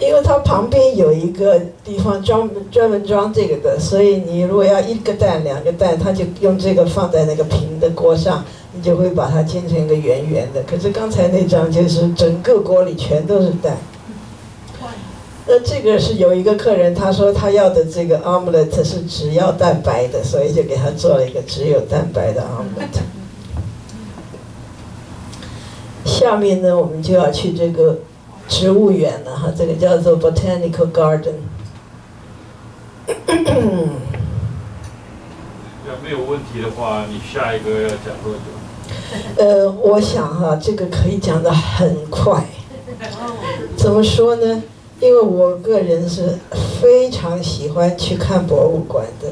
因为它旁边有一个地方专门专门装这个的，所以你如果要一个蛋、两个蛋，他就用这个放在那个平的锅上。你就会把它煎成一个圆圆的。可是刚才那张就是整个锅里全都是蛋。那这个是有一个客人，他说他要的这个 omelette 是只要蛋白的，所以就给他做了一个只有蛋白的 omelette。下面呢，我们就要去这个植物园了哈，这个叫做 botanical garden。要没有问题的话，你下一个要讲多久？呃，我想哈，这个可以讲的很快。怎么说呢？因为我个人是非常喜欢去看博物馆的。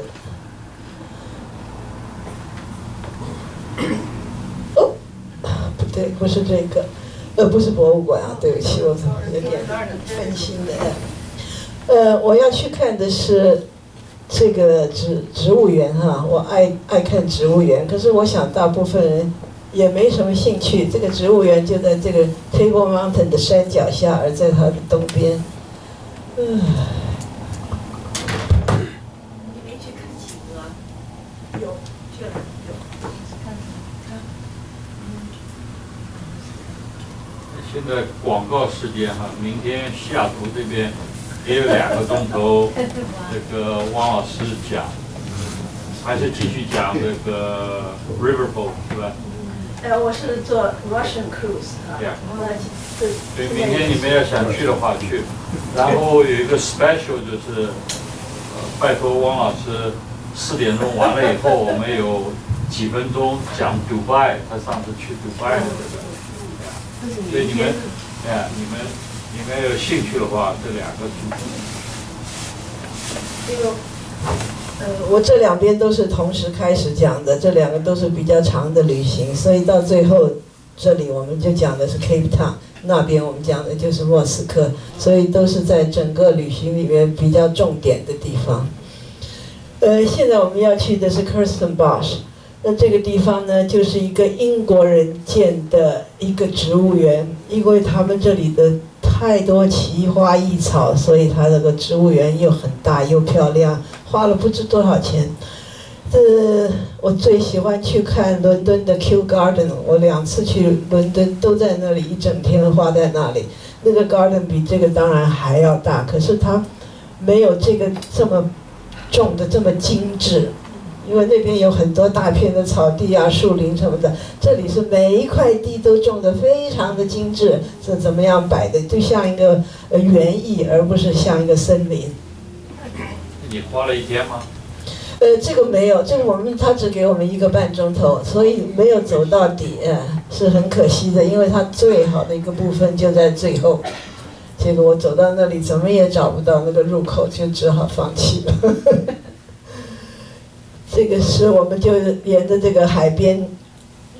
哦，不对，不是这个，呃，不是博物馆啊，对不起，我怎么有点分心的。呃，我要去看的是。这个植植物园哈，我爱爱看植物园，可是我想大部分人也没什么兴趣。这个植物园就在这个 Table Mountain 的山脚下，而在它的东边。嗯。你没去看企鹅？有去了，有看看。现在广告时间哈，明天西雅图这边。也有两个钟头，这个汪老师讲，还是继续讲这个 Riverboat 是吧？呃，我是做 Russian cruise 啊。对。对，明天你们要想去的话去，然后有一个 special 就是，呃，拜托汪老师四点钟完了以后，我们有几分钟讲 Dubai，，他上次去 Dubai 的这个，所以你们，哎，你们你们有兴趣的话，这两个主题。这个，我这两边都是同时开始讲的，这两个都是比较长的旅行，所以到最后这里我们就讲的是 Cape Town，那边我们讲的就是莫斯科，所以都是在整个旅行里面比较重点的地方。呃，现在我们要去的是 Kirstenbosch，那这个地方呢，就是一个英国人建的一个植物园，因为他们这里的太多奇花异草，所以它这个植物园又很大又漂亮，花了不知多少钱。这我最喜欢去看伦敦的 K Garden，我两次去伦敦都在那里一整天花在那里。那个 garden 比这个当然还要大，可是它没有这个这么。种的这么精致，因为那边有很多大片的草地啊、树林什么的，这里是每一块地都种的非常的精致，是怎么样摆的，就像一个园艺，而不是像一个森林。你花了一天吗？呃，这个没有，这个我们他只给我们一个半钟头，所以没有走到底，是很可惜的，因为它最好的一个部分就在最后。结果我走到那里，怎么也找不到那个入口，就只好放弃了。这个是我们就沿着这个海边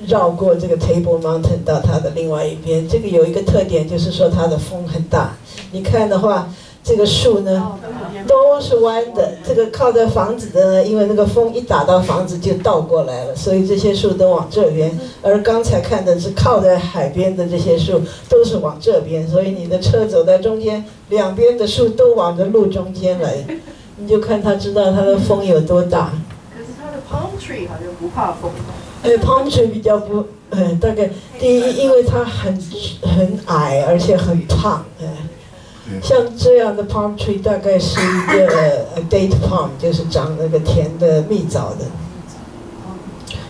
绕过这个 Table Mountain 到它的另外一边。这个有一个特点，就是说它的风很大。你看的话。这个树呢，都是弯的。这个靠在房子的呢，因为那个风一打到房子就倒过来了，所以这些树都往这边。而刚才看的是靠在海边的这些树，都是往这边。所以你的车走在中间，两边的树都往着路中间来，你就看它知道它的风有多大。可是它的 palm tree 好像不怕风。哎，palm tree 比较不，哎，大概第一，因为它很很矮，而且很胖，哎。像这样的 palm tree 大概是一个 date palm，就是长那个甜的蜜枣的。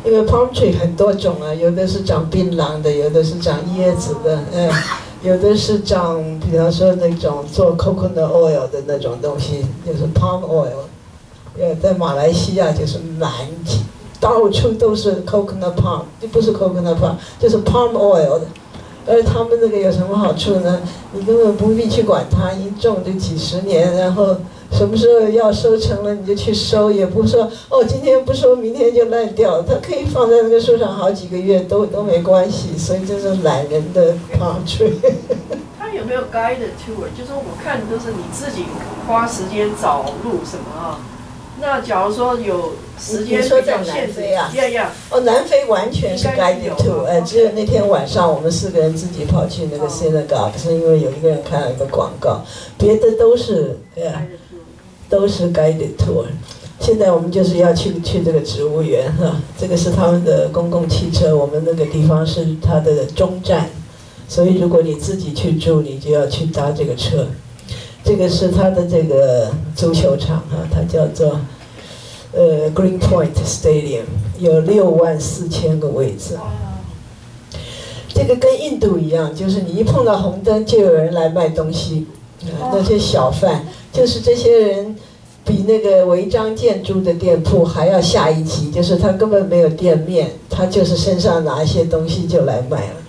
因为 palm tree 很多种啊，有的是长槟榔的，有的是长椰子的，嗯，有的是长，比方说那种做 coconut oil 的那种东西，就是 palm oil。呃，在马来西亚就是满到处都是 coconut palm，就不是 coconut palm，就是 palm oil 的。而他们那个有什么好处呢？你根本不必去管它，一种就几十年，然后什么时候要收成了你就去收，也不说哦今天不收明天就烂掉，它可以放在那个树上好几个月都都没关系，所以这是懒人的好处。他有没有 guide tour？就说我看的都是你自己花时间找路什么啊？那假如说有时间，你说在南非啊？呀呀！哦，南非完全是 guided tour，呃，只有那天晚上我们四个人自己跑去那个 synagogue，是因为有一个人看了一个广告，别的都是，呃，都是 guided tour。现在我们就是要去去这个植物园哈，这个是他们的公共汽车，我们那个地方是它的中站，所以如果你自己去住，你就要去搭这个车。这个是他的这个足球场哈，它叫做呃 Green Point Stadium，有六万四千个位置。这个跟印度一样，就是你一碰到红灯，就有人来卖东西，那些小贩，就是这些人比那个违章建筑的店铺还要下一级，就是他根本没有店面，他就是身上拿一些东西就来卖了。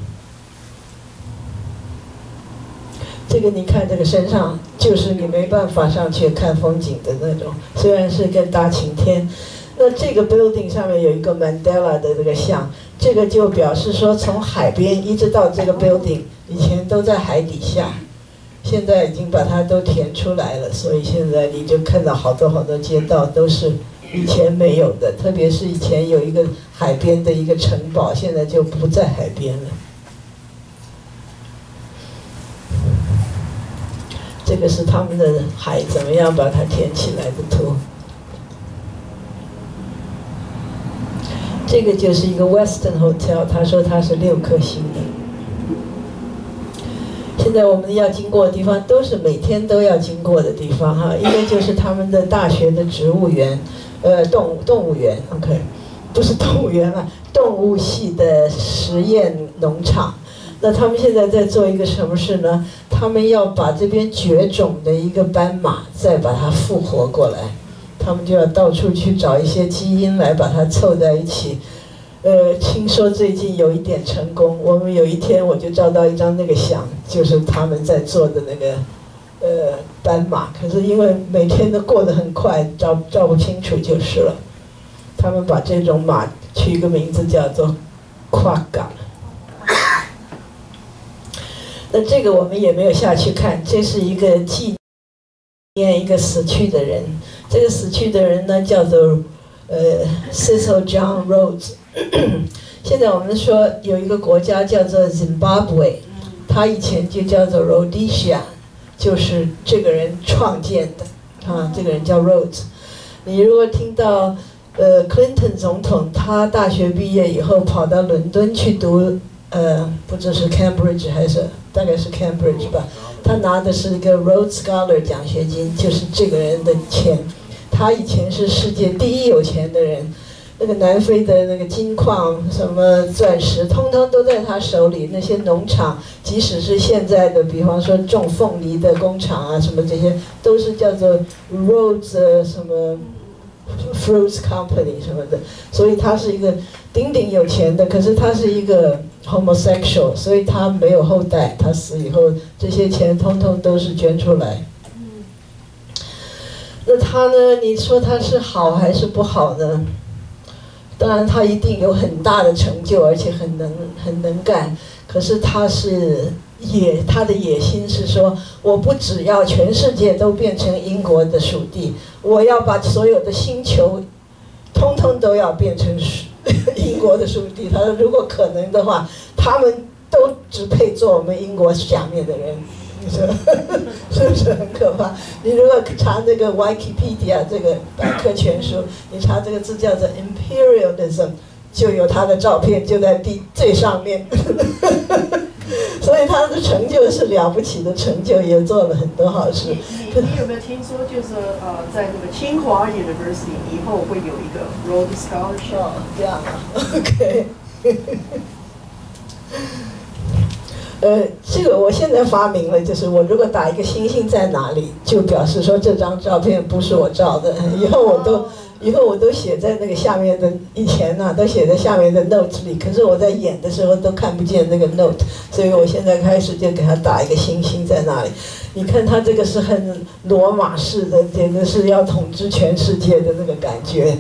这个你看，这个山上就是你没办法上去看风景的那种，虽然是个大晴天。那这个 building 上面有一个 Mandela 的这个像，这个就表示说，从海边一直到这个 building 以前都在海底下，现在已经把它都填出来了，所以现在你就看到好多好多街道都是以前没有的，特别是以前有一个海边的一个城堡，现在就不在海边了。这个是他们的海怎么样把它填起来的图。这个就是一个 Western Hotel，他说它是六颗星的。现在我们要经过的地方都是每天都要经过的地方哈，一个就是他们的大学的植物园，呃，动物动物园，OK，不是动物园了，动物系的实验农场。那他们现在在做一个什么事呢？他们要把这边绝种的一个斑马再把它复活过来，他们就要到处去找一些基因来把它凑在一起，呃，听说最近有一点成功。我们有一天我就照到一张那个相，就是他们在做的那个呃斑马。可是因为每天都过得很快，照照不清楚就是了。他们把这种马取一个名字叫做跨岗。那这个我们也没有下去看，这是一个纪念一个死去的人。这个死去的人呢叫做呃 Cecil John Rhodes。现在我们说有一个国家叫做 Zimbabwe，它以前就叫做 Rhodesia，就是这个人创建的啊，这个人叫 Rhodes。你如果听到呃 Clinton 总统他大学毕业以后跑到伦敦去读呃，不知是 Cambridge 还是大概是 Cambridge 吧，他拿的是一个 Rhodes Scholar 奖学金，就是这个人的钱。他以前是世界第一有钱的人。那个南非的那个金矿、什么钻石，通通都在他手里。那些农场，即使是现在的，比方说种凤梨的工厂啊，什么这些，都是叫做 Rhodes 什么 Fruits Company 什么的。所以他是一个顶顶有钱的，可是他是一个 homosexual，所以他没有后代。他死以后，这些钱通通都是捐出来。那他呢？你说他是好还是不好呢？当然，他一定有很大的成就，而且很能很能干。可是他是野，他的野心是说，我不只要全世界都变成英国的属地，我要把所有的星球，通通都要变成 英国的书记。他说，如果可能的话，他们都只配做我们英国下面的人。你 说是不是很可怕？你如果查这个 Wikipedia 这个百科全书，你查这个字叫做 Imperialism，就有他的照片，就在第最上面。所以他的成就是了不起的成就，也做了很多好事。你你有没有听说，就是呃，在那个清华 University 以后会有一个 Rhodes Scholarship？这样啊，OK。呃，这个我现在发明了，就是我如果打一个星星在哪里，就表示说这张照片不是我照的。以后我都，以后我都写在那个下面的，以前呢都写在下面的 note 里。可是我在演的时候都看不见那个 note，所以我现在开始就给他打一个星星在那里。你看他这个是很罗马式的，简直是要统治全世界的那个感觉。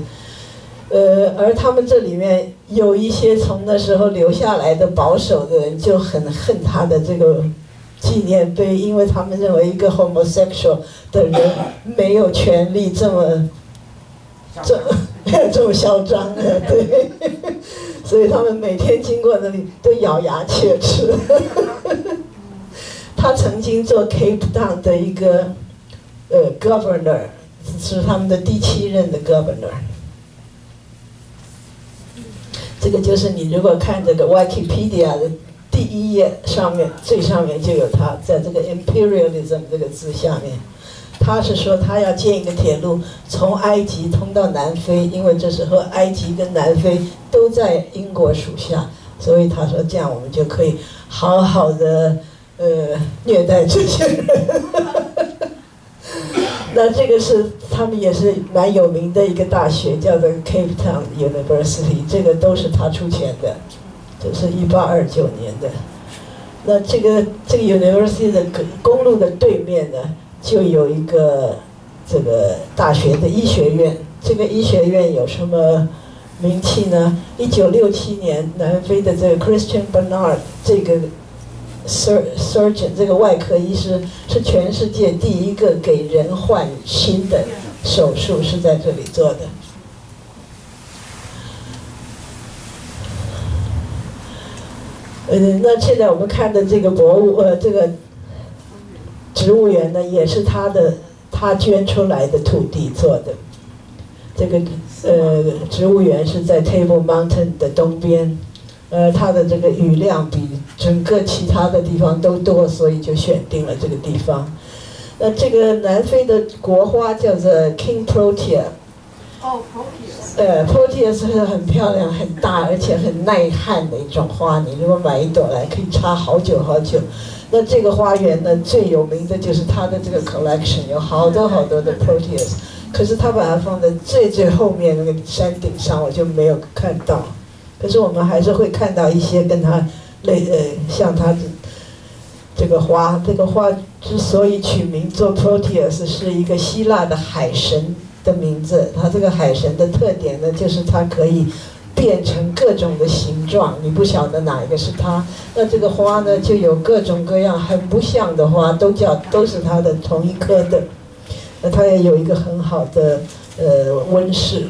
呃，而他们这里面有一些从那时候留下来的保守的人就很恨他的这个纪念碑，因为他们认为一个 homosexual 的人没有权利这么这 这么嚣张的，对，所以他们每天经过那里都咬牙切齿。他曾经做 Cape Town 的一个呃 governor，是他们的第七任的 governor。这个就是你如果看这个 Wikipedia 的第一页上面最上面就有他在这个 imperialism 这个字下面，他是说他要建一个铁路从埃及通到南非，因为这时候埃及跟南非都在英国属下，所以他说这样我们就可以好好的呃虐待这些人。那这个是他们也是蛮有名的一个大学，叫做 Cape Town University，这个都是他出钱的，这是一八二九年的。那这个这个 University 的公路的对面呢，就有一个这个大学的医学院。这个医学院有什么名气呢？一九六七年，南非的这个 Christian Bernard 这个。sur surgeon 这个外科医师是全世界第一个给人换心的手术，是在这里做的。嗯，那现在我们看的这个博物，呃，这个植物园呢，也是他的，他捐出来的土地做的。这个呃，植物园是在 Table Mountain 的东边。呃，它的这个雨量比整个其他的地方都多，所以就选定了这个地方。那这个南非的国花叫做 King Protea。哦，Protea。呃，Protea 是很漂亮、很大，而且很耐旱的一种花。你如果买一朵来，可以插好久好久。那这个花园呢，最有名的就是它的这个 collection，有好多好多的 proteus，。可是它把它放在最最后面那个山顶上，我就没有看到。可是我们还是会看到一些跟它类呃像它这个花，这个花之所以取名做 Proteus，是一个希腊的海神的名字。它这个海神的特点呢，就是它可以变成各种的形状，你不晓得哪一个是它。那这个花呢，就有各种各样很不像的花，都叫都是它的同一科的。那它也有一个很好的呃温室。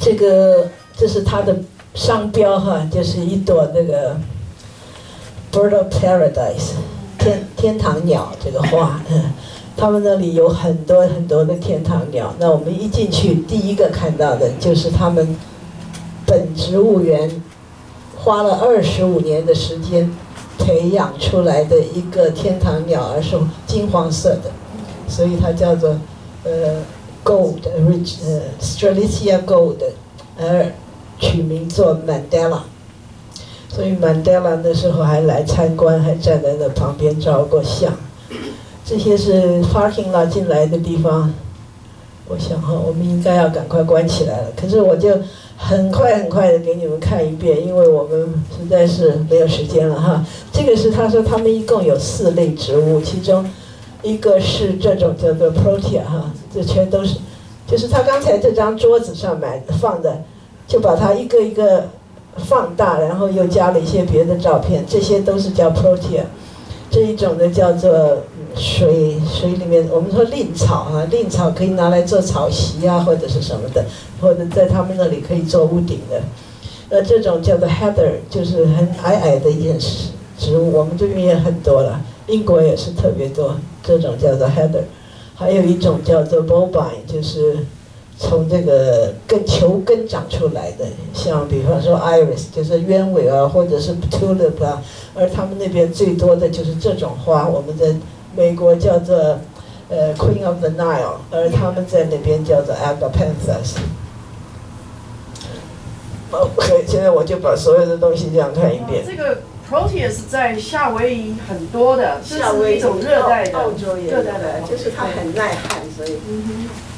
这个这是它的商标哈，就是一朵那个。Bird of Paradise，天天堂鸟这个花，他们那里有很多很多的天堂鸟。那我们一进去，第一个看到的就是他们本植物园花了二十五年的时间培养出来的一个天堂鸟，而是金黄色的，所以它叫做呃 Gold，Rich，呃 Strelitzia Gold，而取名做 Mandela。所以曼德拉那时候还来参观，还站在那旁边照过相。这些是 parking lot 进来的地方。我想哈，我们应该要赶快关起来了。可是我就很快很快的给你们看一遍，因为我们实在是没有时间了哈。这个是他说他们一共有四类植物，其中一个是这种叫做 Protea 哈，这全都是，就是他刚才这张桌子上买放的，就把它一个一个。放大，然后又加了一些别的照片，这些都是叫 Protea，这一种呢叫做水水里面，我们说蔺草啊，蔺草可以拿来做草席啊，或者是什么的，或者在他们那里可以做屋顶的。那这种叫做 Heather，就是很矮矮的一件植物，我们这边也很多了，英国也是特别多，这种叫做 Heather，还有一种叫做 Bobine，就是。从这个根球根长出来的，像比方说 iris 就是鸢尾啊，或者是 tulip 啊，而他们那边最多的就是这种花，我们的美国叫做呃 Queen of the Nile，而他们在那边叫做 agapanthus。OK，现在我就把所有的东西这样看一遍。这个 Proteus 在夏威夷很多的，这是一种热带的，澳洲也热带的，就是它很耐旱，所以。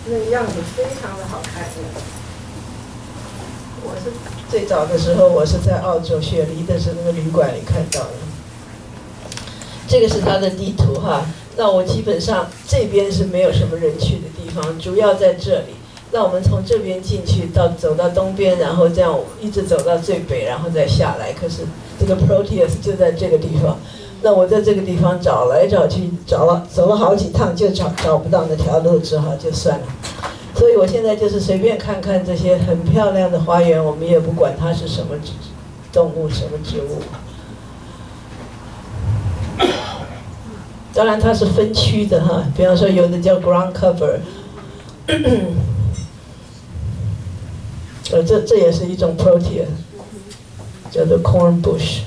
那个样子非常的好看。我是最早的时候，我是在澳洲雪梨的是那个旅馆里看到的。这个是它的地图哈。那我基本上这边是没有什么人去的地方，主要在这里。那我们从这边进去，到走到东边，然后这样一直走到最北，然后再下来。可是这个 Proteus 就在这个地方。那我在这个地方找来找去，找了走了好几趟，就找找不到那条路，只好就算了。所以我现在就是随便看看这些很漂亮的花园，我们也不管它是什么植动物、什么植物。当然它是分区的哈，比方说有的叫 ground cover，呃，这这也是一种 protea，叫做 corn bush。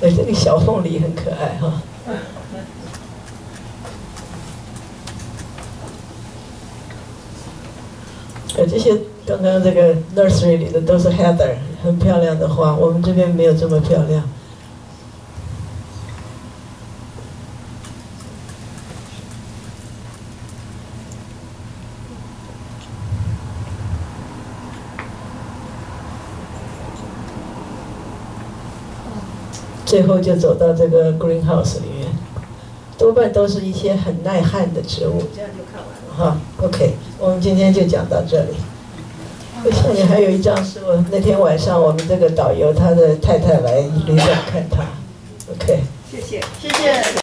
哎，这个小凤梨很可爱哈。呃，这些刚刚这个 nursery 里的都是 heather，很漂亮的花。我们这边没有这么漂亮。最后就走到这个 greenhouse 里面，多半都是一些很耐旱的植物。这样就看完了哈。OK，我们今天就讲到这里。我下面还有一张是我那天晚上我们这个导游他的太太来旅馆看他。OK，谢谢，谢谢。